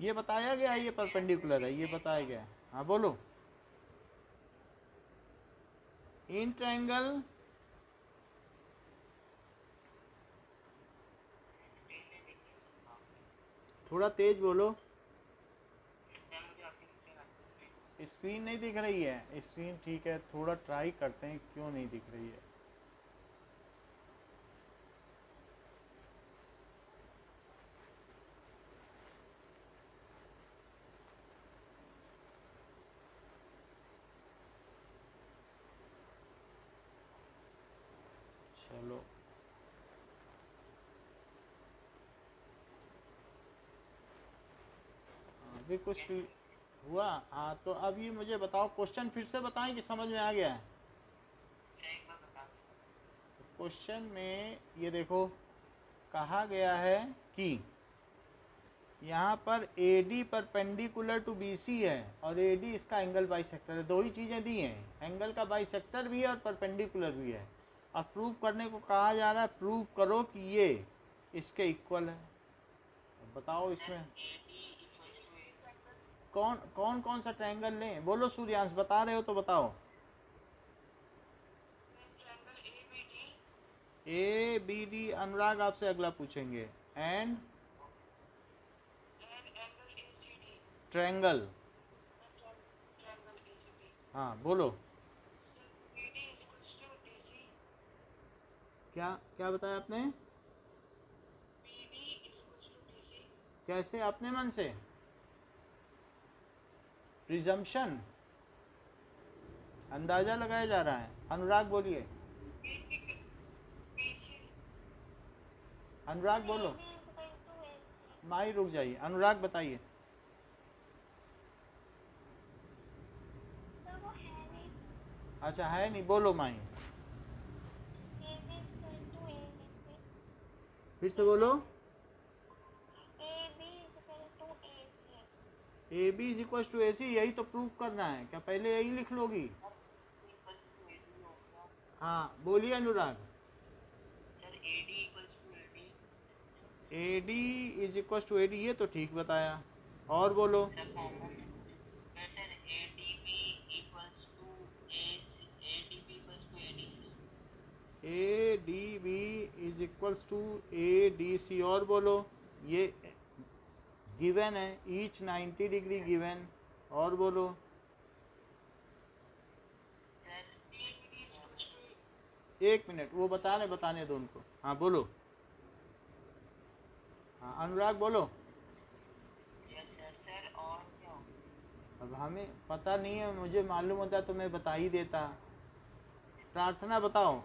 ये बताया गया है, ये परपेंडिकुलर है, ये बताया गया है। हाँ बोलो। इन ट्रायंगल थोड़ा तेज बोलो। स्क्रीन नहीं दिख रही है। स्क्रीन ठीक है, थोड़ा ट्राई करते हैं, क्यों नहीं दिख रही है। चलो। हाँ, अभी कुछ हुआ? हाँ तो अब ये मुझे बताओ क्वेश्चन फिर से बताएँ कि समझ में आ गया है। क्वेश्चन में ये देखो, कहा गया है कि यहाँ पर A D perpendicular to B C है और ए डी इसका एंगल बाई सेक्टर है। दो ही चीज़ें दी हैं। एंगल का बाई सेक्टर भी है और परपेंडिकुलर भी है। अब प्रूव करने को कहा जा रहा है प्रूव करो कि ये इसके इक्वल है। बताओ इसमें। कौन कौन कौन सा ट्रायंगल लें? बोलो सूर्यांश बता रहे हो तो बताओ। A B D B Anurag आपसे अगला पूछेंगे। एंड ट्रायंगल हाँ बोलो। क्या क्या बताया आपने? सी कैसे? अपने मन से? प्रिजम्पशन अंदाज़ा लगाया जा रहा है। अनुराग बोलिए। अनुराग बोलो। माई रुक जाइए। अनुराग बताइए। अच्छा है नहीं। बोलो माई। फिर से बोलो। A B is equal to A C यही तो प्रूव करना है। क्या पहले यही लिख लोगी? हाँ बोलिए Anurag. A D is equal to A D ये तो ठीक बताया। और बोलो। A D B is equals to A D C और बोलो। ये गिवन है ईच 90 डिग्री गिवन, और बोलो। एक मिनट, वो बता रहे, बताने दो उनको। हाँ बोलो। हाँ अनुराग, बोलो। अब हमें पता नहीं है, मुझे मालूम होता तो मैं बता ही देता। प्रार्थना बताओ।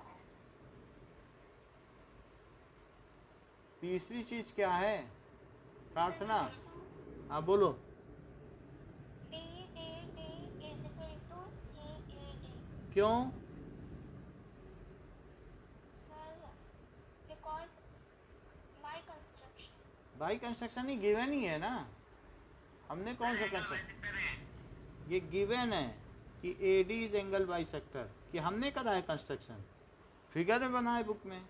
तीसरी चीज़ क्या है? प्रार्थना। हाँ बोलो। क्यों? भाई कंस्ट्रक्शन ही गिवन ही है ना। हमने कौन सा कंस्ट्रक्शन ये गिवन है कि A D is angle bisector कि हमने करा है कंस्ट्रक्शन फिगर में बना है बुक में।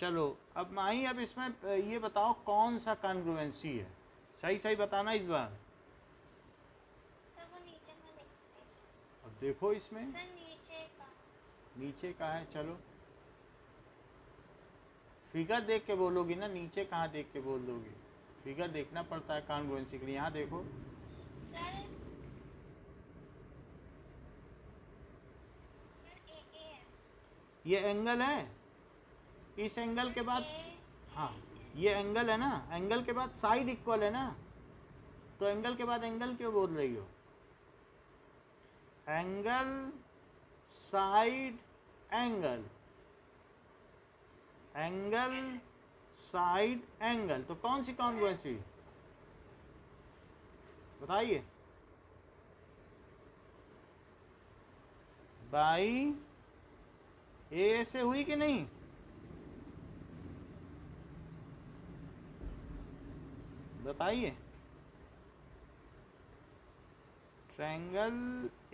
चलो अब माही अब इसमें ये बताओ कौन सा कॉन्ग्रुएंसी है? सही सही बताना इस बार। अब देखो इसमें। नीचे का। है चलो। फिगर देख के बोलोगी ना नीचे कहाँ देख के बोल दोगी? फिगर देखना पड़ता है कॉन्ग्रुएंसी के लिए। यहाँ देखो। ये एंगल है? इस एंगल के बाद हाँ ये एंगल है ना एंगल के बाद साइड इक्वल है ना तो एंगल के बाद एंगल क्यों बोल रही हो? Angle side angle angle side angle तो कौन सी कॉन्ग्रुएंसी बताइए। बाई ए से हुई कि नहीं? बताइए। ट्रायंगल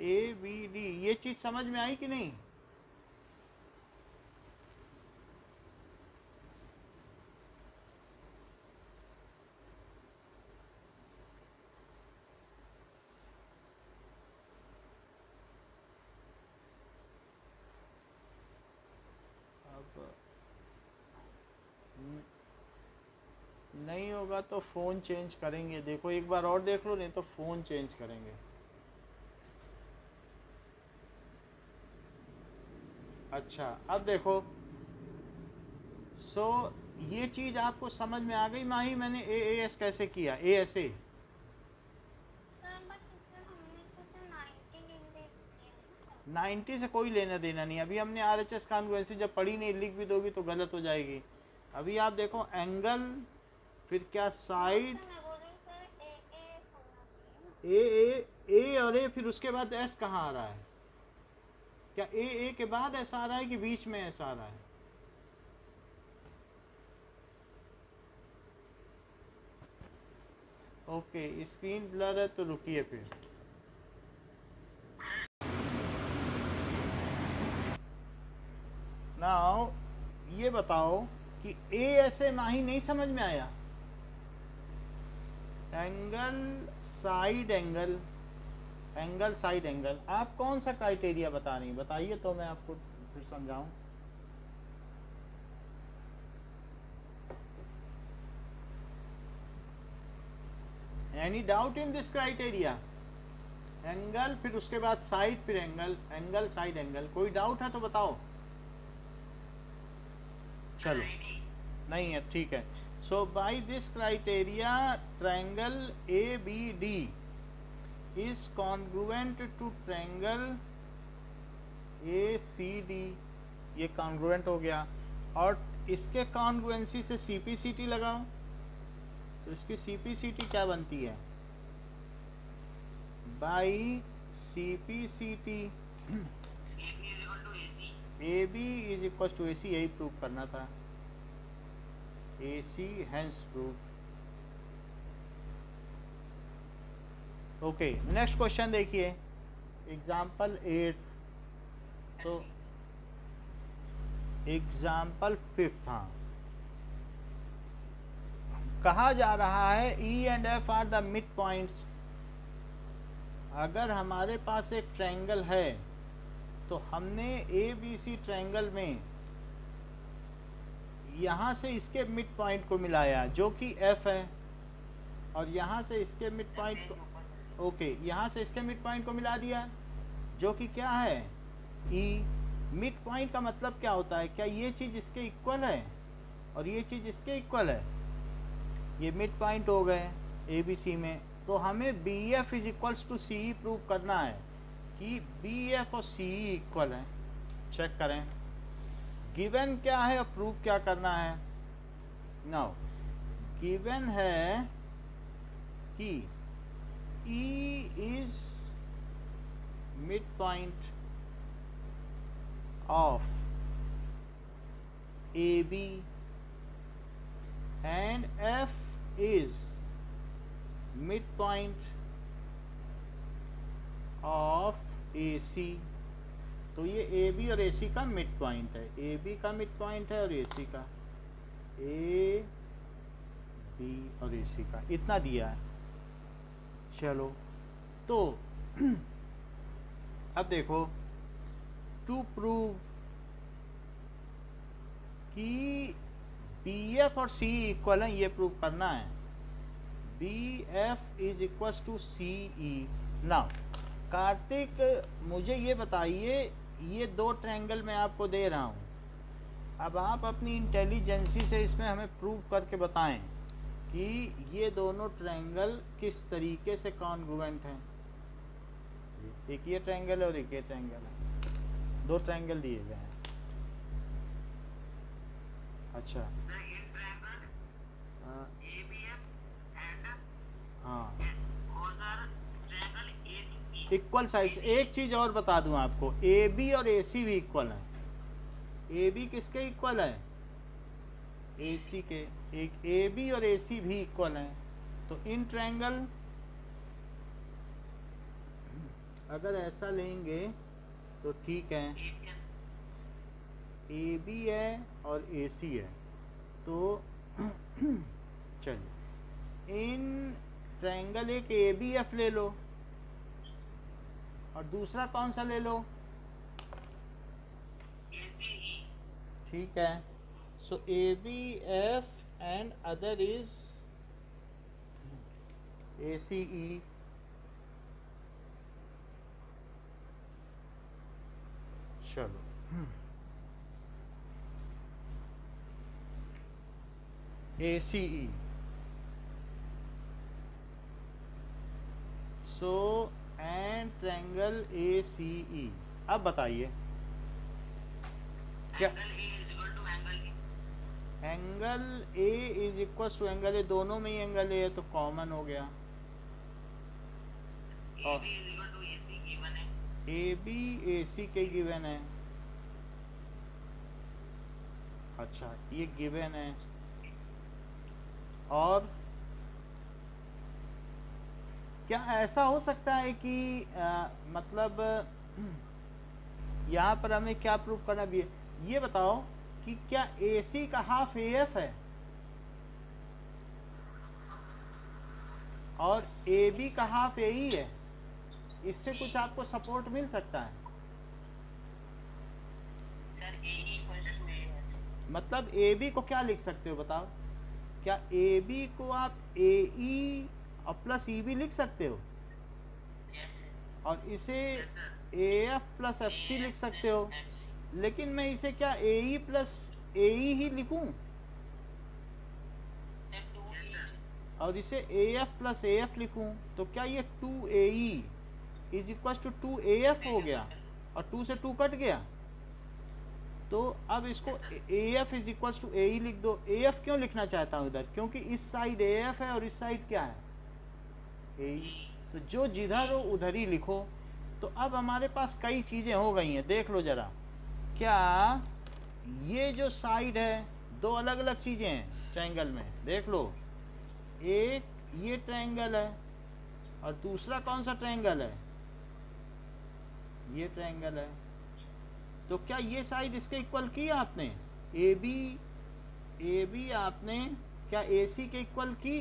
ए बी डी ये चीज़ समझ में आई कि नहीं अब न- नहीं होगा तो फ़ोन चेंज करेंगे। देखो एक बार और देख लो नहीं तो फ़ोन चेंज करेंगे। अच्छा अब देखो। सो ये चीज़ आपको समझ में आ गई? माही मैंने ए ए एस कैसे किया? ए एस ए नाइन्टी से कोई लेना देना नहीं। अभी हमने आर एच एस जब पढ़ी नहीं लिख भी दोगी तो गलत हो जाएगी। अभी आप देखो एंगल फिर क्या साइड? ए ए ए और ए फिर उसके बाद एस कहाँ आ रहा है? क्या ए ए के बाद एस आ रहा है कि बीच में एस आ रहा है? ओके स्क्रीन ब्लर है तो रुकिए फिर। नाउ ये बताओ कि ए ऐसे माही नहीं समझ में आया। Angle side angle angle side angle. आप कौन सा क्राइटेरिया बता रही बताइए तो मैं आपको फिर समझाऊं। Any doubt in this criteria angle फिर उसके बाद साइड फिर एंगल एंगल साइड एंगल कोई डाउट है तो बताओ। चलो। नहीं है, ठीक है। So by this criteria triangle A B D is congruent to triangle A C D ये कॉन्ग्रुएंट हो गया। और इसके कॉन्ग्रुएंसी से सी पी सी टी लगाओ। तो इसकी सी पी सी टी क्या बनती है? By C P C T A B is equal to A C यही प्रूव करना था। A C hence prove okay next question देखिए. एग्ज़ाम्पल एट्थ तो एग्ज़ाम्पल फिफ्थ हाँ. कहा जा रहा है E and F are the mid points अगर हमारे पास एक ट्रायंगल है तो हमने ए बी सी ट्रायंगल में यहाँ से इसके मिड पॉइंट को मिलाया, जो कि एफ़ है। और यहाँ से इसके मिड पॉइंट को ओके यहाँ से इसके मिड पॉइंट को मिला दिया, जो कि क्या है? ई मिड पॉइंट का मतलब क्या होता है? क्या ये चीज़ इसके इक्वल है? और ये चीज़ इसके इक्वल है? ये मिड पॉइंट हो गए ए बी सी में। तो हमें B F is equals to C E prove करना है कि बी एफ़ और सी ई इक्वल है। चेक करें। गिवन क्या है और प्रूफ क्या करना है? नाउ गिवन है कि E is mid point of A B and F is mid point of A C तो ये ए बी और ए सी का मिड पॉइंट है। ए बी का मिड पॉइंट है और ए सी का। ए बी और ए सी का। इतना दिया है। चलो। तो *clears throat* अब देखो। टू प्रूव कि बी एफ़ और सी इक्वल है, ये प्रूव करना है। B F is equal to C E now Kartik, मुझे ये बताइए ये दो ट्रायंगल मैं आपको दे रहा हूँ। अब आप अपनी इंटेलिजेंसी से इसमें हमें प्रूव करके बताएँ कि ये दोनों ट्रायंगल किस तरीके से कॉन्ग्रुएंट हैं। एक ये ट्रायंगल है और एक ये ट्रायंगल है। दो ट्रायंगल दिए गए हैं। अच्छा। हाँ। इक्वल साइड्स एक चीज़ और बता दूँ आपको ए बी और ए सी भी इक्वल है। ए बी किसके इक्वल है? ए सी के। एक ए बी और ए सी भी इक्वल हैं। तो इन ट्रायंगल अगर ऐसा लेंगे तो ठीक है। ए बी है और ए सी है। तो *clears throat* चलिए। इन ट्रायंगल एक ए बी एफ़ ले लो। और दूसरा कौन सा ले लो? ठीक है। So A B F and other is A C E चलो। A C E so and triangle A C E अब बताइए। क्या? Angle A is equal to angle A दोनों में ही एंगल ए है तो कॉमन हो गया। सी ए बी ए सी के गिवन है। अच्छा ये गिवन है। और क्या ऐसा हो सकता है कि आ, मतलब *clears throat* यहाँ पर हमें क्या प्रूव करना भी है? ये बताओ कि क्या ए सी का हाफ़ ए एफ़ है? और ए बी का हाफ़ ए ई है? इससे कुछ आपको सपोर्ट मिल सकता है। है मतलब ए बी को क्या लिख सकते हो बताओ? क्या ए बी को आप ए ई और प्लस ई भी लिख सकते हो। और इसे A F plus F C लिख सकते हो। लेकिन मैं इसे क्या ए ई प्लस ए ई ही लिखूं? और इसे A F plus A F लिखूं तो क्या ये two A E is equal to two A F हो गया? और टू से टू कट गया। तो अब इसको A F is equal to A E लिख दो। ए एफ़ क्यों लिखना चाहता हूँ इधर? क्योंकि इस साइड ए एफ़ है और इस साइड क्या है? तो जो जिधर हो, उधर ही लिखो। तो अब हमारे पास कई चीज़ें हो गई हैं। देख लो ज़रा। क्या ये जो साइड है, दो अलग अलग चीज़ें हैं ट्रायंगल में। देख लो। एक ये ट्रायंगल है और दूसरा कौन सा ट्रायंगल है? ये ट्रायंगल है। तो क्या ये साइड इसके इक्वल की आपने? ए बी ए बी आपने क्या ए सी के इक्वल की?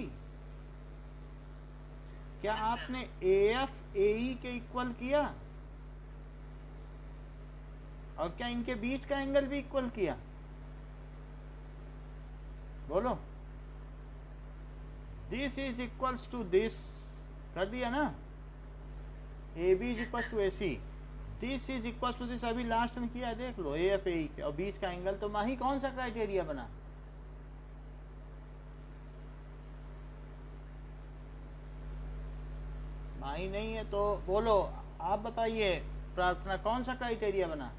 क्या आपने ए एफ़ ए के इक्वल किया? और क्या इनके बीच का एंगल भी इक्वल किया? बोलो। This is equals to this कर दिया ना? A B is equal to A C this is equal to this अभी लास्ट में किया, देख लो ए एफ़ ए और बीच का एंगल तो माही कौन सा क्राइटेरिया बना? नहीं है तो बोलो आप बताइए प्रार्थना कौन सा क्राइटेरिया बना?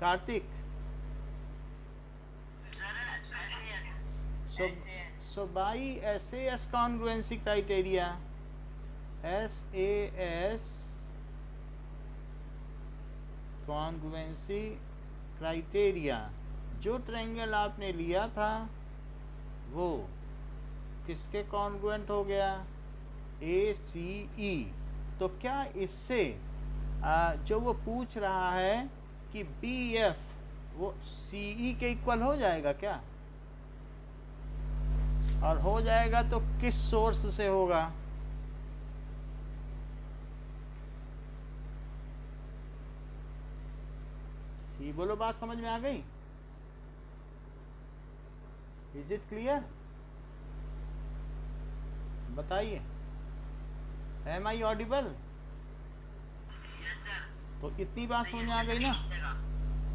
Kartik. So by S S congruency criteria S A S congruency criteria जो ट्रेंगल आपने लिया था वो किसके कॉन्ग्रुएंट हो गया? ए सी ई तो क्या इससे जो वो पूछ रहा है कि बी एफ़ वो सी ई के इक्वल हो जाएगा क्या? और हो जाएगा तो किस सोर्स से होगा? सी बोलो, बात समझ में आ गई? इज़ इट क्लियर बताइए। एम आई ऑडिबल तो इतनी बात समझ आ गई ना?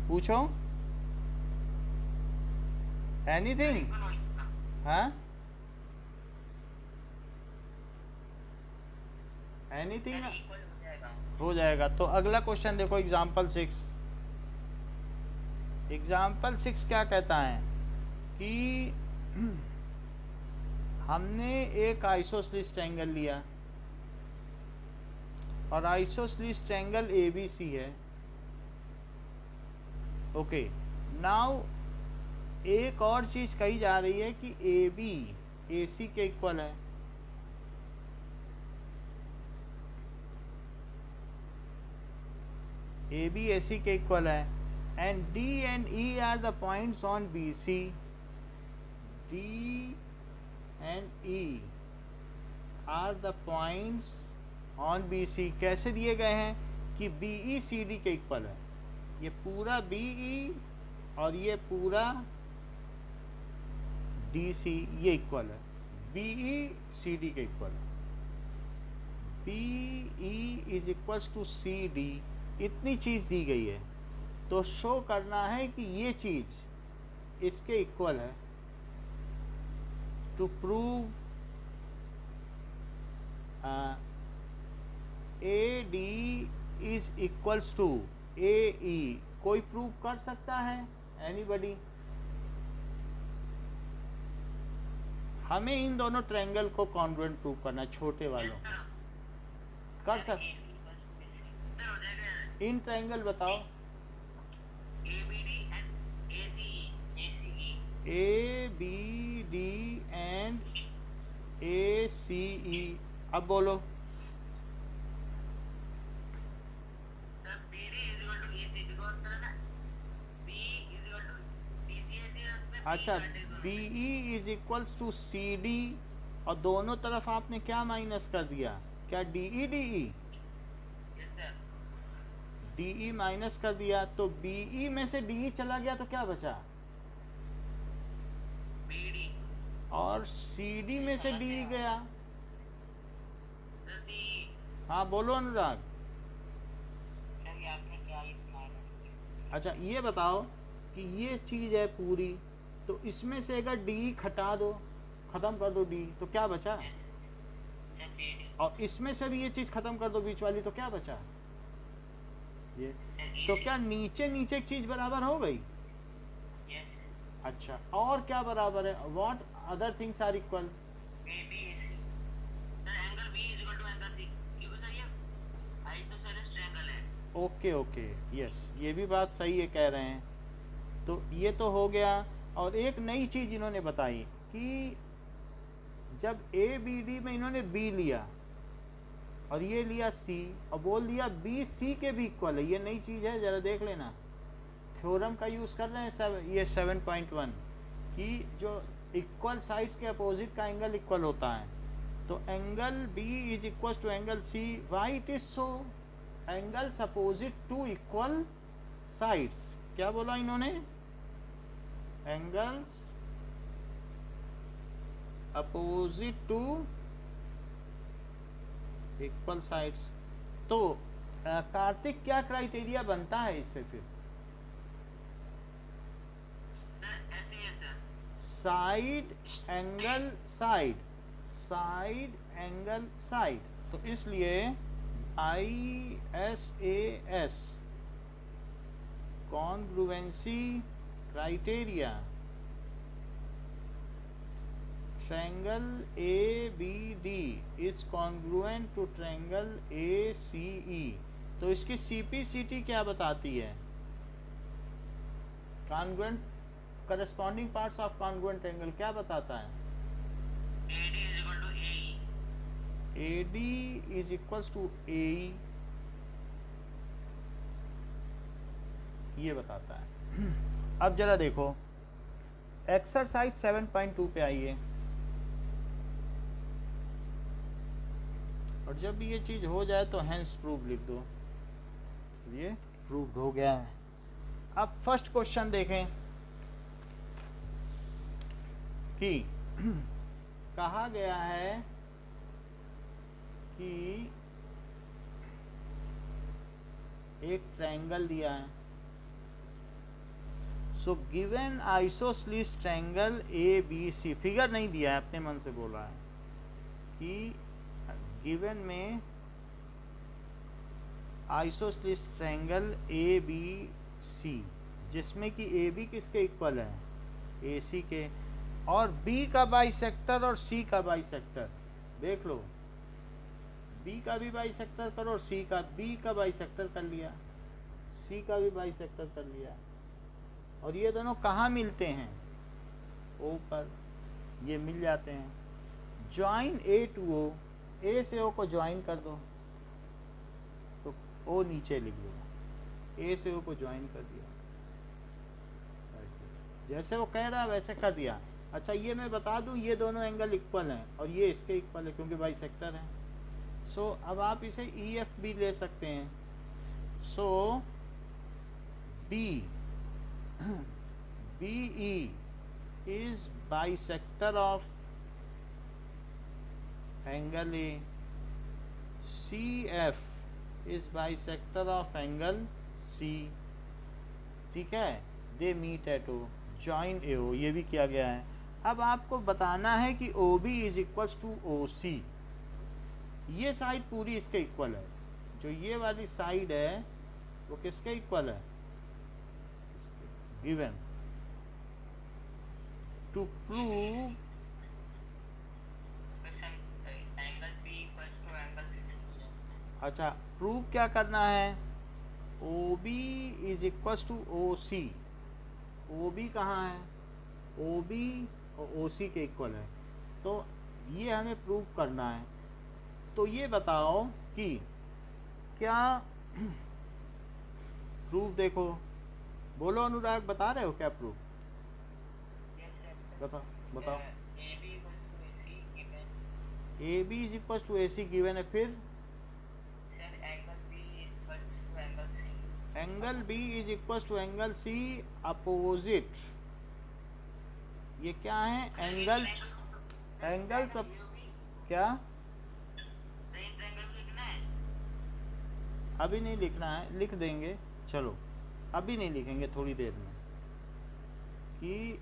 पूछो। एनी एनीथिंग हाँ एनीथिंग हो जाएगा। तो अगला क्वेश्चन देखो एग्ज़ाम्पल सिक्स एग्ज़ाम्पल सिक्स क्या कहता है? कि हमने एक आइसोसलिस ट्रायंगल लिया। और isosceles triangle A B C है। ओके, नाउ एक और चीज़ कही जा रही है कि ए बी ए सी के इक्वल है। ए बी ए सी के इक्वल है। And D and E are the points on B C and E are the points on B C कैसे दिए गए हैं कि बी ई सी डी के इक्वल है? ये पूरा बी ई और ये पूरा डी सी ये इक्वल है। बी ई सी डी के इक्वल है। B E is equals to C D इतनी चीज़ दी गई है। तो शो करना है कि ये चीज़ इसके इक्वल है। Prove A D is equals to A E कोई प्रूव कर सकता है? एनीबडी हमें इन दोनों ट्रायंगल को कॉन्ग्रुएंट प्रूव करना छोटे वालों। कर सक सर जाएगा इन ट्रायंगल बताओ ABD and ACE ACE A B D and A C E अब बोलो। B अच्छा B E is equals to C D और दोनों तरफ़ आपने क्या माइनस कर दिया? क्या D E D E D E minus कर दिया तो बी ई में से डी ई चला गया तो क्या बचा? और सी डी में से डी गया। हाँ बोलो अनुराग। अच्छा ये बताओ कि ये चीज़ है पूरी तो इसमें से अगर डी खटा दो ख़त्म कर दो डी तो क्या बचा? और इसमें से भी ये चीज़ ख़त्म कर दो बीच वाली तो क्या बचा? ये तो क्या नीचे नीचे एक चीज़ बराबर हो गई? अच्छा और क्या बराबर है? What other things are equal AB AC sir angle B is equal to angle C. क्योंकि सर ये आइसोसेलेस ट्रायंगल है. ओके ओके यस ये भी बात सही है कह रहे हैं। तो ये तो हो गया। और एक नई चीज़ इन्होंने बताई कि जब ए बी डी में इन्होंने बी लिया और ये लिया सी और बोल दिया बी सी के भी इक्वल है। ये नई चीज़ है ज़रा देख लेना। थ्योरम का यूज़ कर रहे हैं सब ये सेवन पॉइंट वन कि जो इक्वल साइड्स के अपोजिट का एंगल इक्वल होता है। तो angle B is equal to angle C why it is so angles opposite to equal sides क्या बोला इन्होंने? Angles opposite to equal sides तो कार्तिक क्या क्राइटेरिया बनता है इससे फिर सर ऐसे है sir side angle side side angle side. तो इसलिए I S A S congruency criteria. Triangle A B D triangle ABD is congruent to triangle ACE तो इसकी CPCT क्या बताती है? congruent corresponding parts of congruent triangle क्या बताता है? AE AD is equals to AE ये बताता है। अब जरा देखो। एक्सरसाइज 7.2 पे आइए। और जब भी ये चीज़ हो जाए तो हैंस प्रूफ लिख दो। ये प्रूफ हो गया है। अब फ़र्स्ट क्वेश्चन देखें। कि *clears throat* कहा गया है कि एक ट्रायंगल दिया है। So given isosceles triangle A B C figure नहीं दिया है, अपने मन से बोला है कि गिवन में आइसोस्लीस ट्रायंगल ए बी सी जिसमें कि ए बी किसके इक्वल है? ए सी के। और बी का बाइसेक्टर और सी का बाइसेक्टर देख लो। बी का भी बाइसेक्टर करो और सी का बी का बाइसेक्टर कर लिया। सी का भी बाइसेक्टर कर लिया। और ये दोनों कहाँ मिलते हैं? ओ पर ये मिल जाते हैं। ज्वाइन ए टू ओ ए से ओ को ज्वाइन कर दो। तो ओ नीचे लिख दो। ए से ओ को ज्वाइन कर दिया। जैसे वो कह रहा है वैसे कर दिया। अच्छा ये मैं बता दूँ ये दोनों एंगल इक्वल हैं और ये इसके इक्वल है क्योंकि बाई सेक्टर है। सो so, अब आप इसे ई एफ़ भी ले सकते हैं। So B B E is bisector of angle A C F is bisector of angle C ठीक है? They meet at O join A O ये भी किया गया है। अब आपको बताना है कि O B is equal to O C ये साइड पूरी इसके इक्वल है। जो ये वाली साइड है, वो किसके इक्वल है? गिवन टू प्रूव अच्छा प्रूव क्या करना है? O B is equal to O C O B कहाँ है? ओ बी और ओ सी के इक्वल है। तो ये हमें प्रूव करना है। तो ये बताओ कि क्या *clears throat* प्रूफ देखो। बोलो अनुराग, बता रहे हो क्या प्रूफ बताओ बताओ। A B is equal to A C given है। फिर? Angle B is equal to angle C opposite ये क्या है? एंगल्स एंगल्स अप क्या? अभी नहीं लिखना है, लिख देंगे। चलो, अभी नहीं लिखेंगे, थोड़ी देर में। कि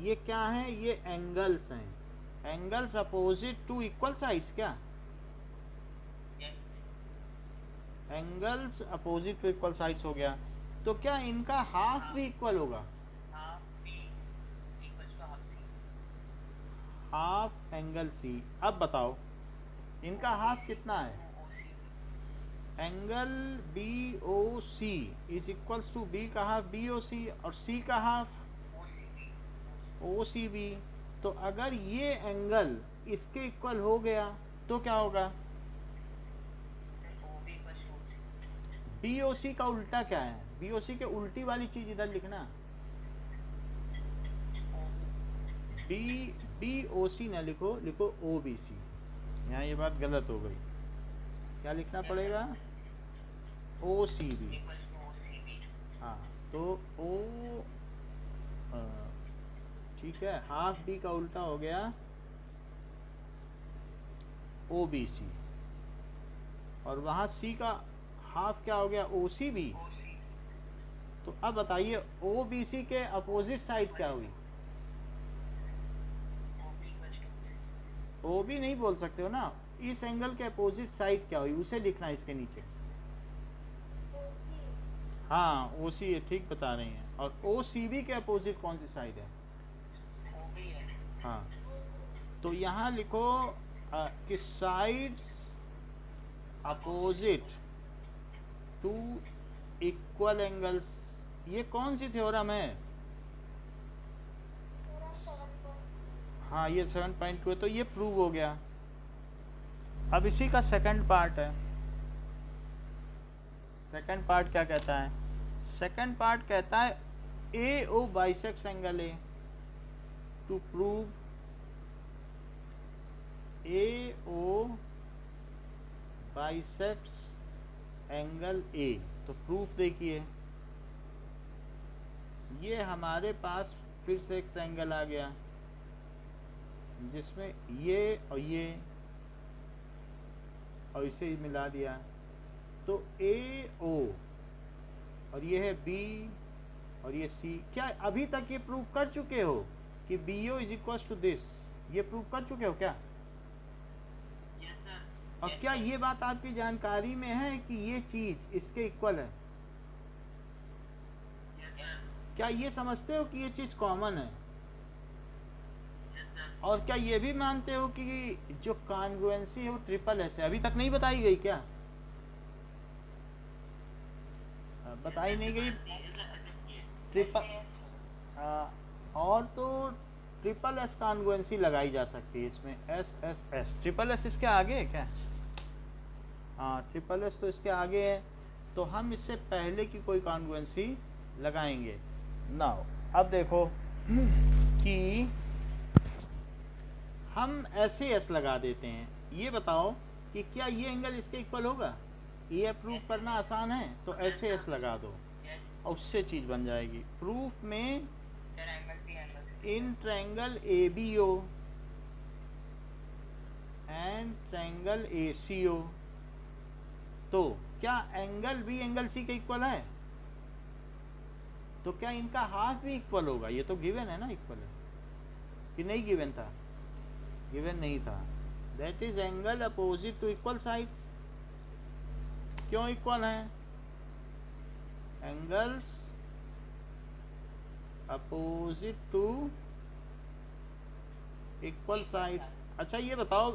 ये क्या है? ये एंगल्स हैं। Angles opposite to equal sides क्या? Angles opposite to equal sides हो गया। तो क्या इनका हाफ़ भी इक्वल होगा half B equals to half C half angle C अब बताओ, इनका हाफ़ कितना है? Angle B O C is equals to B का हाफ़ बी ओ सी और सी का हाफ़ ओ सी बी तो अगर ये एंगल इसके इक्वल हो गया तो क्या होगा? बी ओ सी का उल्टा क्या है? बी ओ सी के उल्टी वाली चीज़ इधर लिखना। बी बी ओ सी ना लिखो लिखो ओ बी सी यहाँ ये बात गलत हो गई। क्या लिखना पड़ेगा? ओ सी बी हाँ तो ओ ठीक है हाफ़ बी का उल्टा हो गया ओ बी सी और वहाँ सी का हाफ़ क्या हो गया? ओ सी बी तो अब बताइए ओ बी सी के अपोजिट साइड क्या हुई O B equals O B नहीं बोल सकते हो ना। इस एंगल के अपोजिट साइड क्या हुई? उसे लिखना इसके नीचे। हाँ ओ सी ये ठीक बता रही हैं। और ओ सी बी के अपोजिट कौन सी साइड है? है। तो यहाँ लिखो कि sides opposite to equal angles ये कौन सी थ्योरम है? हाँ ये सेवन पॉइंट टू है तो ये प्रूव हो गया। अब इसी का सेकंड पार्ट है। सेकंड पार्ट क्या कहता है? सेकंड पार्ट कहता है A O bisects angle A to prove A O bisects angle A तो प्रूफ देखिए। ये हमारे पास फिर से एक ट्रायंगल आ गया। जिसमें ये और ये और इसे मिला दिया। तो ए ओ और ये है बी और ये सी। क्या अभी तक ये प्रूव कर चुके हो कि B O is equal to this ये प्रूव कर चुके हो क्या? यस सर और क्या ये बात आपकी जानकारी में है कि ये चीज़ इसके इक्वल है? सर क्या ये समझते हो कि ये चीज़ कॉमन है? और क्या ये भी मानते हो कि जो कॉन्ग्रुएंसी है वो ट्रिपल एस है? अभी तक नहीं बताई गई क्या? बताई नहीं गई। ट्रिपल और तो ट्रिपल एस कॉन्ग्रुएंसी लगाई जा सकती है इसमें। S S S. Triple S इसके आगे है क्या? हाँ ट्रिपल एस तो इसके आगे है। तो हम इससे पहले की कोई कॉन्ग्रुएंसी लगाएँगे। नाउ, अब देखो कि हम ऐसे एस लगा देते हैं। ये बताओ कि क्या ये एंगल इसके इक्वल होगा? ये प्रूफ करना आसान है तो ऐसे एस लगा दो। और उससे चीज़ बन जाएगी। प्रूफ में in triangle A B O and triangle A C O तो क्या एंगल बी एंगल सी के इक्वल है? तो क्या इनका हाफ़ भी इक्वल होगा? ये तो गिवन है ना इक्वल है कि नहीं गिवन था? गिवन नहीं था। That is angle opposite to equal sides क्यों इक्वल है? Angles opposite to equal sides अच्छा ये बताओ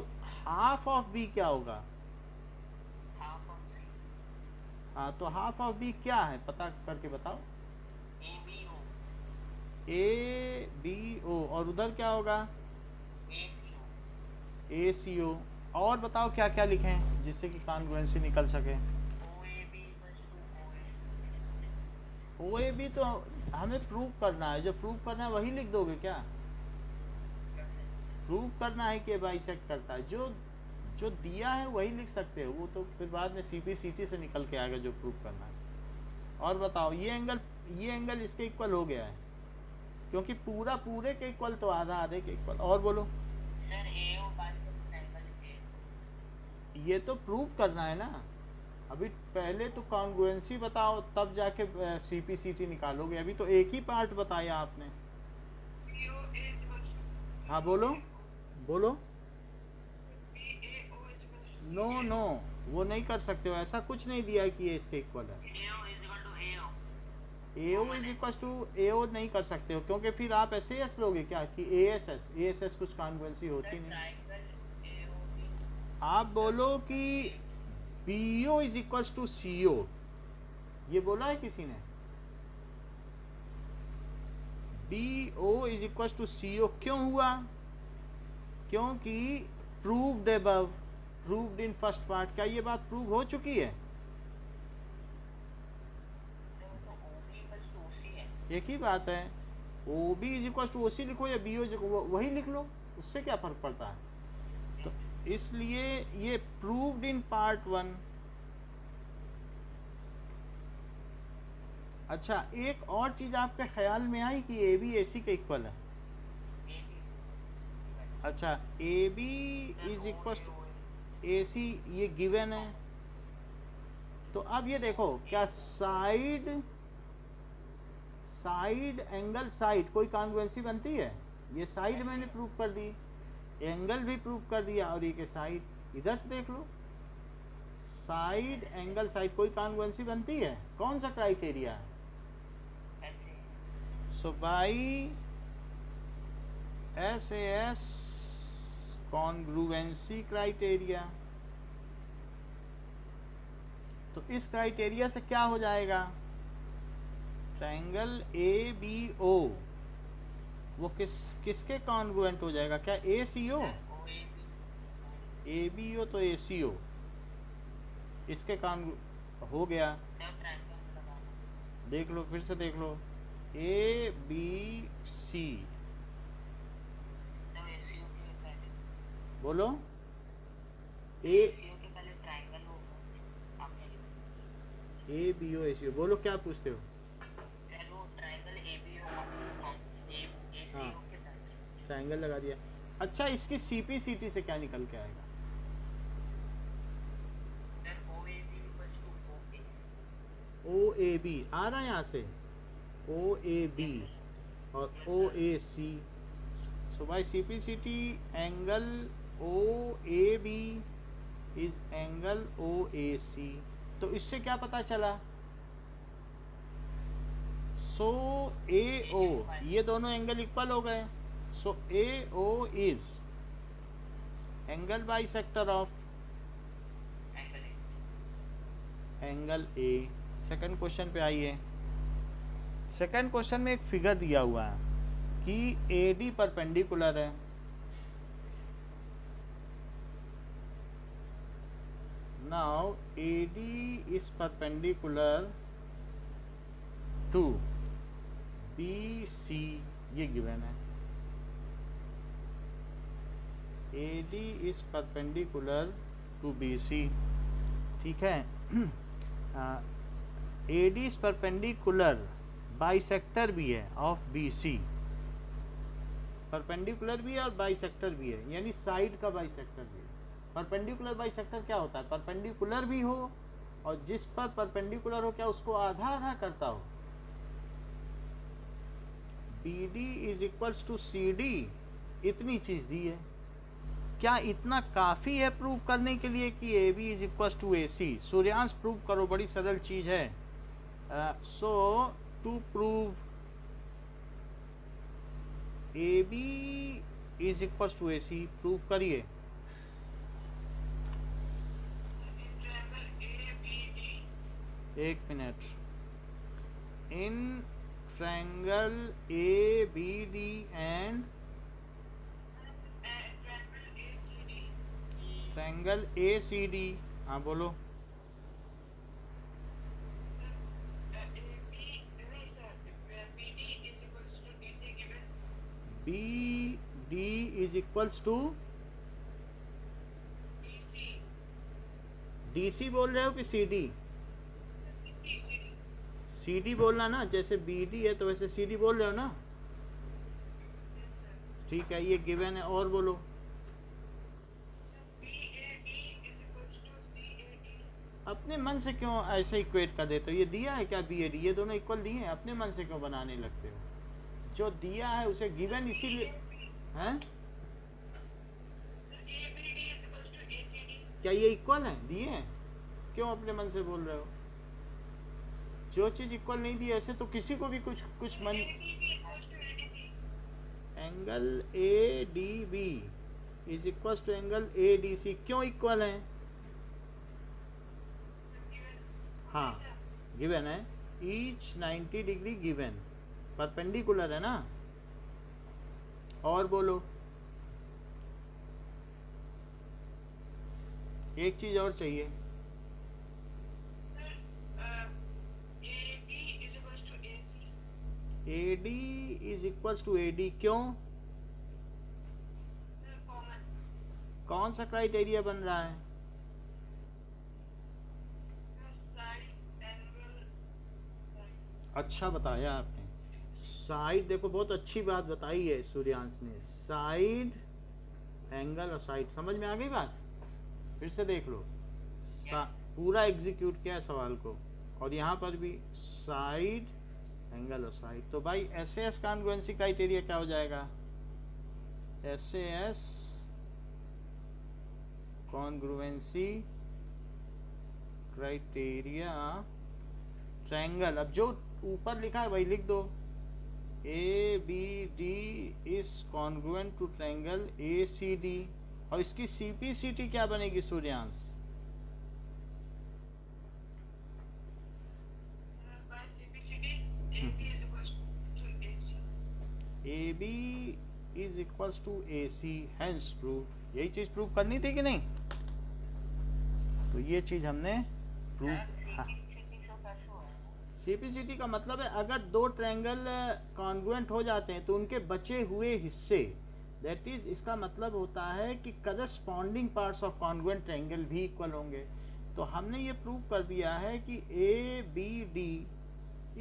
हाफ़ ऑफ़ बी क्या होगा? हाँ तो हाफ़ ऑफ़ बी क्या है? पता करके बताओ। ए बी ओ और उधर क्या होगा? ए सी ओ और बताओ क्या क्या लिखें जिससे कि कॉन्ग्रुएंसी निकल सके? ओ ए बी तो हमें प्रूव करना है। जो प्रूव करना है, वही लिख दोगे क्या? प्रूव करना है कि बाइसेक्ट करता है। जो जो दिया है, वही लिख सकते हो। वो तो फिर बाद में सी पी सी टी से निकल के आएगा जो प्रूव करना है। और बताओ, ये एंगल ये एंगल इसके इक्वल हो गया है। क्योंकि पूरा, पूरे के इक्वल तो आधा, आधे के इक्वल और बोलो sir A O bisect angle A ये तो प्रूव करना है ना। अभी पहले तो कॉन्ग्रुएंसी बताओ, तब जाके सी पी सी टी निकालोगे। अभी तो एक ही पार्ट बताया आपने। हाँ बोलो। बोलो। नो नो वो नहीं कर सकते हो। ऐसा कुछ नहीं दिया कि ये इसके इक्वल है। A O is equal to A O नहीं कर सकते हो, क्योंकि फिर आप ऐसे एस लोगे क्या? कि A S S A S S कुछ कॉन्ग्रुएंसी होती नहीं। आप बोलो कि B O is equal to C O ये बोला है किसी ने? B O is equal to C O क्यों हुआ? क्योंकि proved above proved in first part क्या ये बात प्रूव हो चुकी है? एक ही बात है O B is equal to O C लिखो या बी ओ वही लिख लो, उससे क्या फ़र्क पड़ता है? इसलिए ये प्रूव्ड इन पार्ट वन अच्छा एक और चीज़ आपके ख्याल में आई कि ए बी ए सी के इक्वल है? अच्छा A B is equal to A C ये गिवन है। तो अब ये देखो, क्या साइड साइड एंगल साइड कोई कॉन्ग्रुएंसी बनती है? ये साइड मैंने प्रूव कर दी। एंगल भी प्रूव कर दिया और ये के साइड। इधर से देख लो। साइड एंगल, साइड कोई कॉन्ग्रुएंसी बनती है? कौन सा क्राइटेरिया है? So by S S congruency criteria तो इस क्राइटेरिया से क्या हो जाएगा? ट्रायंगल ए बी ओ वो किस किसके कॉन्ग्रुएंट हो जाएगा? क्या A C O A B ओ तो ए सी ओ इसके कान हो गया? देख लो फिर से देख लो। ए बी सी बोलो। ए ए बी ओ ए सी ओ बोलो क्या पूछते हो? पहले ट्रायंगल लगा दिया। अच्छा इसकी सी पी सी टी से क्या निकल के आएगा? ओ ए बी ओ ए आ रहा है यहाँ से। ओ ए बी और O A C so by C P C T angle O A B is angle O A C तो इससे क्या पता चला? सो ए ओ ये दोनों एंगल इक्वल हो गए। Angle bisector of angle A angle A second question पे आइए। सेकंड क्वेश्चन में एक फिगर दिया हुआ है कि ए डी परपेंडिकुलर है। Now A D is perpendicular to B C ये गिवन है। A D is perpendicular to B C ठीक है? A D is perpendicular bisector भी है ऑफ़ बी सी परपेंडिकुलर भी है और बाइसेक्टर भी है, यानी साइड का बाइसेक्टर भी है। परपेंडिकुलर बाइसेक्टर क्या होता है? परपेंडिकुलर भी हो, और जिस पर परपेंडिकुलर हो, क्या उसको आधा आधा करता हो? B D is equals to C D इतनी चीज़ दी है। क्या इतना काफ़ी है प्रूव करने के लिए कि A B is equal to A C Suryansh prove करो, बड़ी सरल चीज़ है। So to prove A B is equal to A C prove करिए। एक minute. In triangle A B D and triangle A C D हाँ बोलो। B D is equals to D C बोल रहे हो कि सी डी सी डी बोलना ना, जैसे बी डी है तो वैसे सी डी बोल रहे हो ना? ठीक है, ये गिवन है, और बोलो। अपने मन से क्यों ऐसे इक्वेट कर देते हो? ये दिया है क्या? बी ए डी ये दोनों इक्वल दिए हैं? अपने मन से क्यों बनाने लगते हो? जो दिया है उसे गिवन इसीलिए, हैं? क्या ये इक्वल है? दिए हैं? क्यों अपने मन से बोल रहे हो? जो चीज़ इक्वल नहीं दी, ऐसे तो किसी को भी कुछ कुछ मन angle A D B is equal to angle A D C क्यों इक्वल है? हाँ गिवन है। ईच 90 डिग्री गिवन परपेंडिकुलर है ना? और बोलो। एक चीज़ और चाहिए। A D is equal to A D क्यों? कौन सा क्राइटेरिया बन रहा है? अच्छा बताया आपने। साइड देखो, बहुत अच्छी बात बताई है सूर्यांश ने। साइड एंगल और साइड, समझ में आ गई बात? फिर से देख लो। पूरा एग्जीक्यूट किया है सवाल को। और यहाँ पर भी साइड एंगल और साइड। तो भाई एस एस कॉन्ग्रुएंसी क्राइटेरिया क्या हो जाएगा? S S congruency criteria triangle अब जो ऊपर लिखा है, वही लिख दो। A B D is congruent to triangle A C D और इसकी सी पी सी टी क्या बनेगी, Suryansh? A B is equals to A C hence proof यही चीज़ प्रूफ करनी थी कि नहीं? तो ये चीज़ हमने प्रूफ हाँ सीपीसीटी का मतलब है, अगर दो ट्रायंगल कॉन्ग्रुएंट हो जाते हैं तो उनके बचे हुए हिस्से। दैट इज़ इसका मतलब होता है कि corresponding parts of congruent triangle भी इक्वल होंगे। तो हमने ये प्रूव कर दिया है कि A B D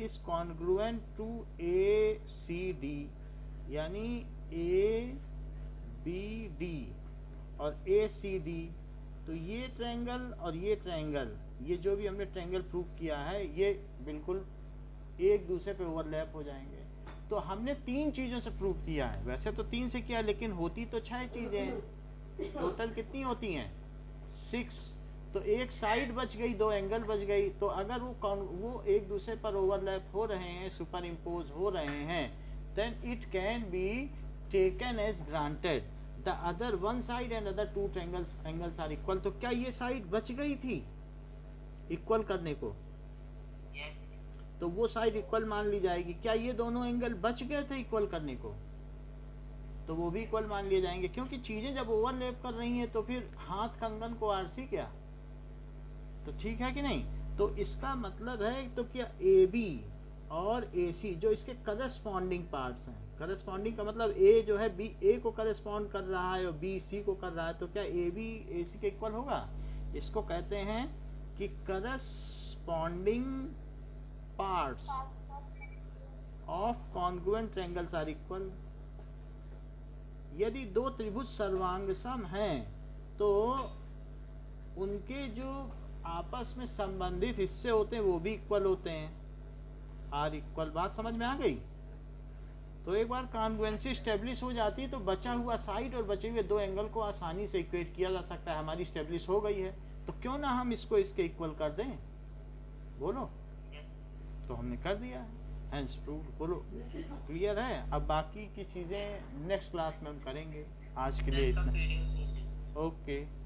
is congruent to A C D यानी ए बी डी और ए सी डी तो ये ट्रायंगल और ये ट्रायंगल ये जो भी हमने ट्रेंगल प्रूव किया है, ये बिल्कुल एक दूसरे पे ओवरलैप हो जाएँगे। तो हमने तीन चीज़ों से प्रूव किया है। वैसे तो तीन से किया, लेकिन होती तो छह चीज़ें। टोटल कितनी होती हैं? सिक्स तो एक साइड बच गई, दो एंगल बच गई। तो अगर वो कौन, वो एक दूसरे पर ओवरलैप हो रहे हैं सुपर इम्पोज हो रहे हैं then it can be taken as granted the other one side and other two triangles angles are equal तो क्या ये साइड बच गई थी? इक्वल करने को। तो वो साइड इक्वल मान ली जाएगी। क्या ये दोनों एंगल बच गए थे इक्वल करने को? तो वो भी इक्वल मान लिए जाएँगे। क्योंकि चीज़ें जब ओवरलैप कर रही हैं तो फिर हाथ कंगन को आरसी क्या? तो ठीक है कि नहीं? तो इसका मतलब है तो क्या ए बी और ए सी जो इसके करस्पॉन्डिंग पार्ट्स हैं। करस्पॉन्डिंग का मतलब ए जो है बी ए को करस्पॉन्ड कर रहा है और बी सी को कर रहा है। तो क्या ए बी ए सी के इक्वल होगा? इसको कहते हैं कि corresponding parts of congruent triangles are equal यदि दो त्रिभुज सर्वांग सम हैं तो उनके जो आपस में संबंधित हिस्से होते हैं, वो भी इक्वल होते हैं। आर इक्वल बात समझ में आ गई? तो एक बार कॉन्ग्रुएंसी स्टेब्लिश हो जाती है तो बचा हुआ साइड और बचे हुए दो एंगल को आसानी से इक्वेट किया जा सकता है। हमारी स्टेब्लिश हो गई है। तो क्यों ना हम इसको इसके इक्वल कर दें? बोलो। तो हमने कर दिया। है हैंस बोलो। क्लियर है? अब बाकी की चीज़ें नेक्स्ट क्लास में हम करेंगे। आज के लिए इतना। ओके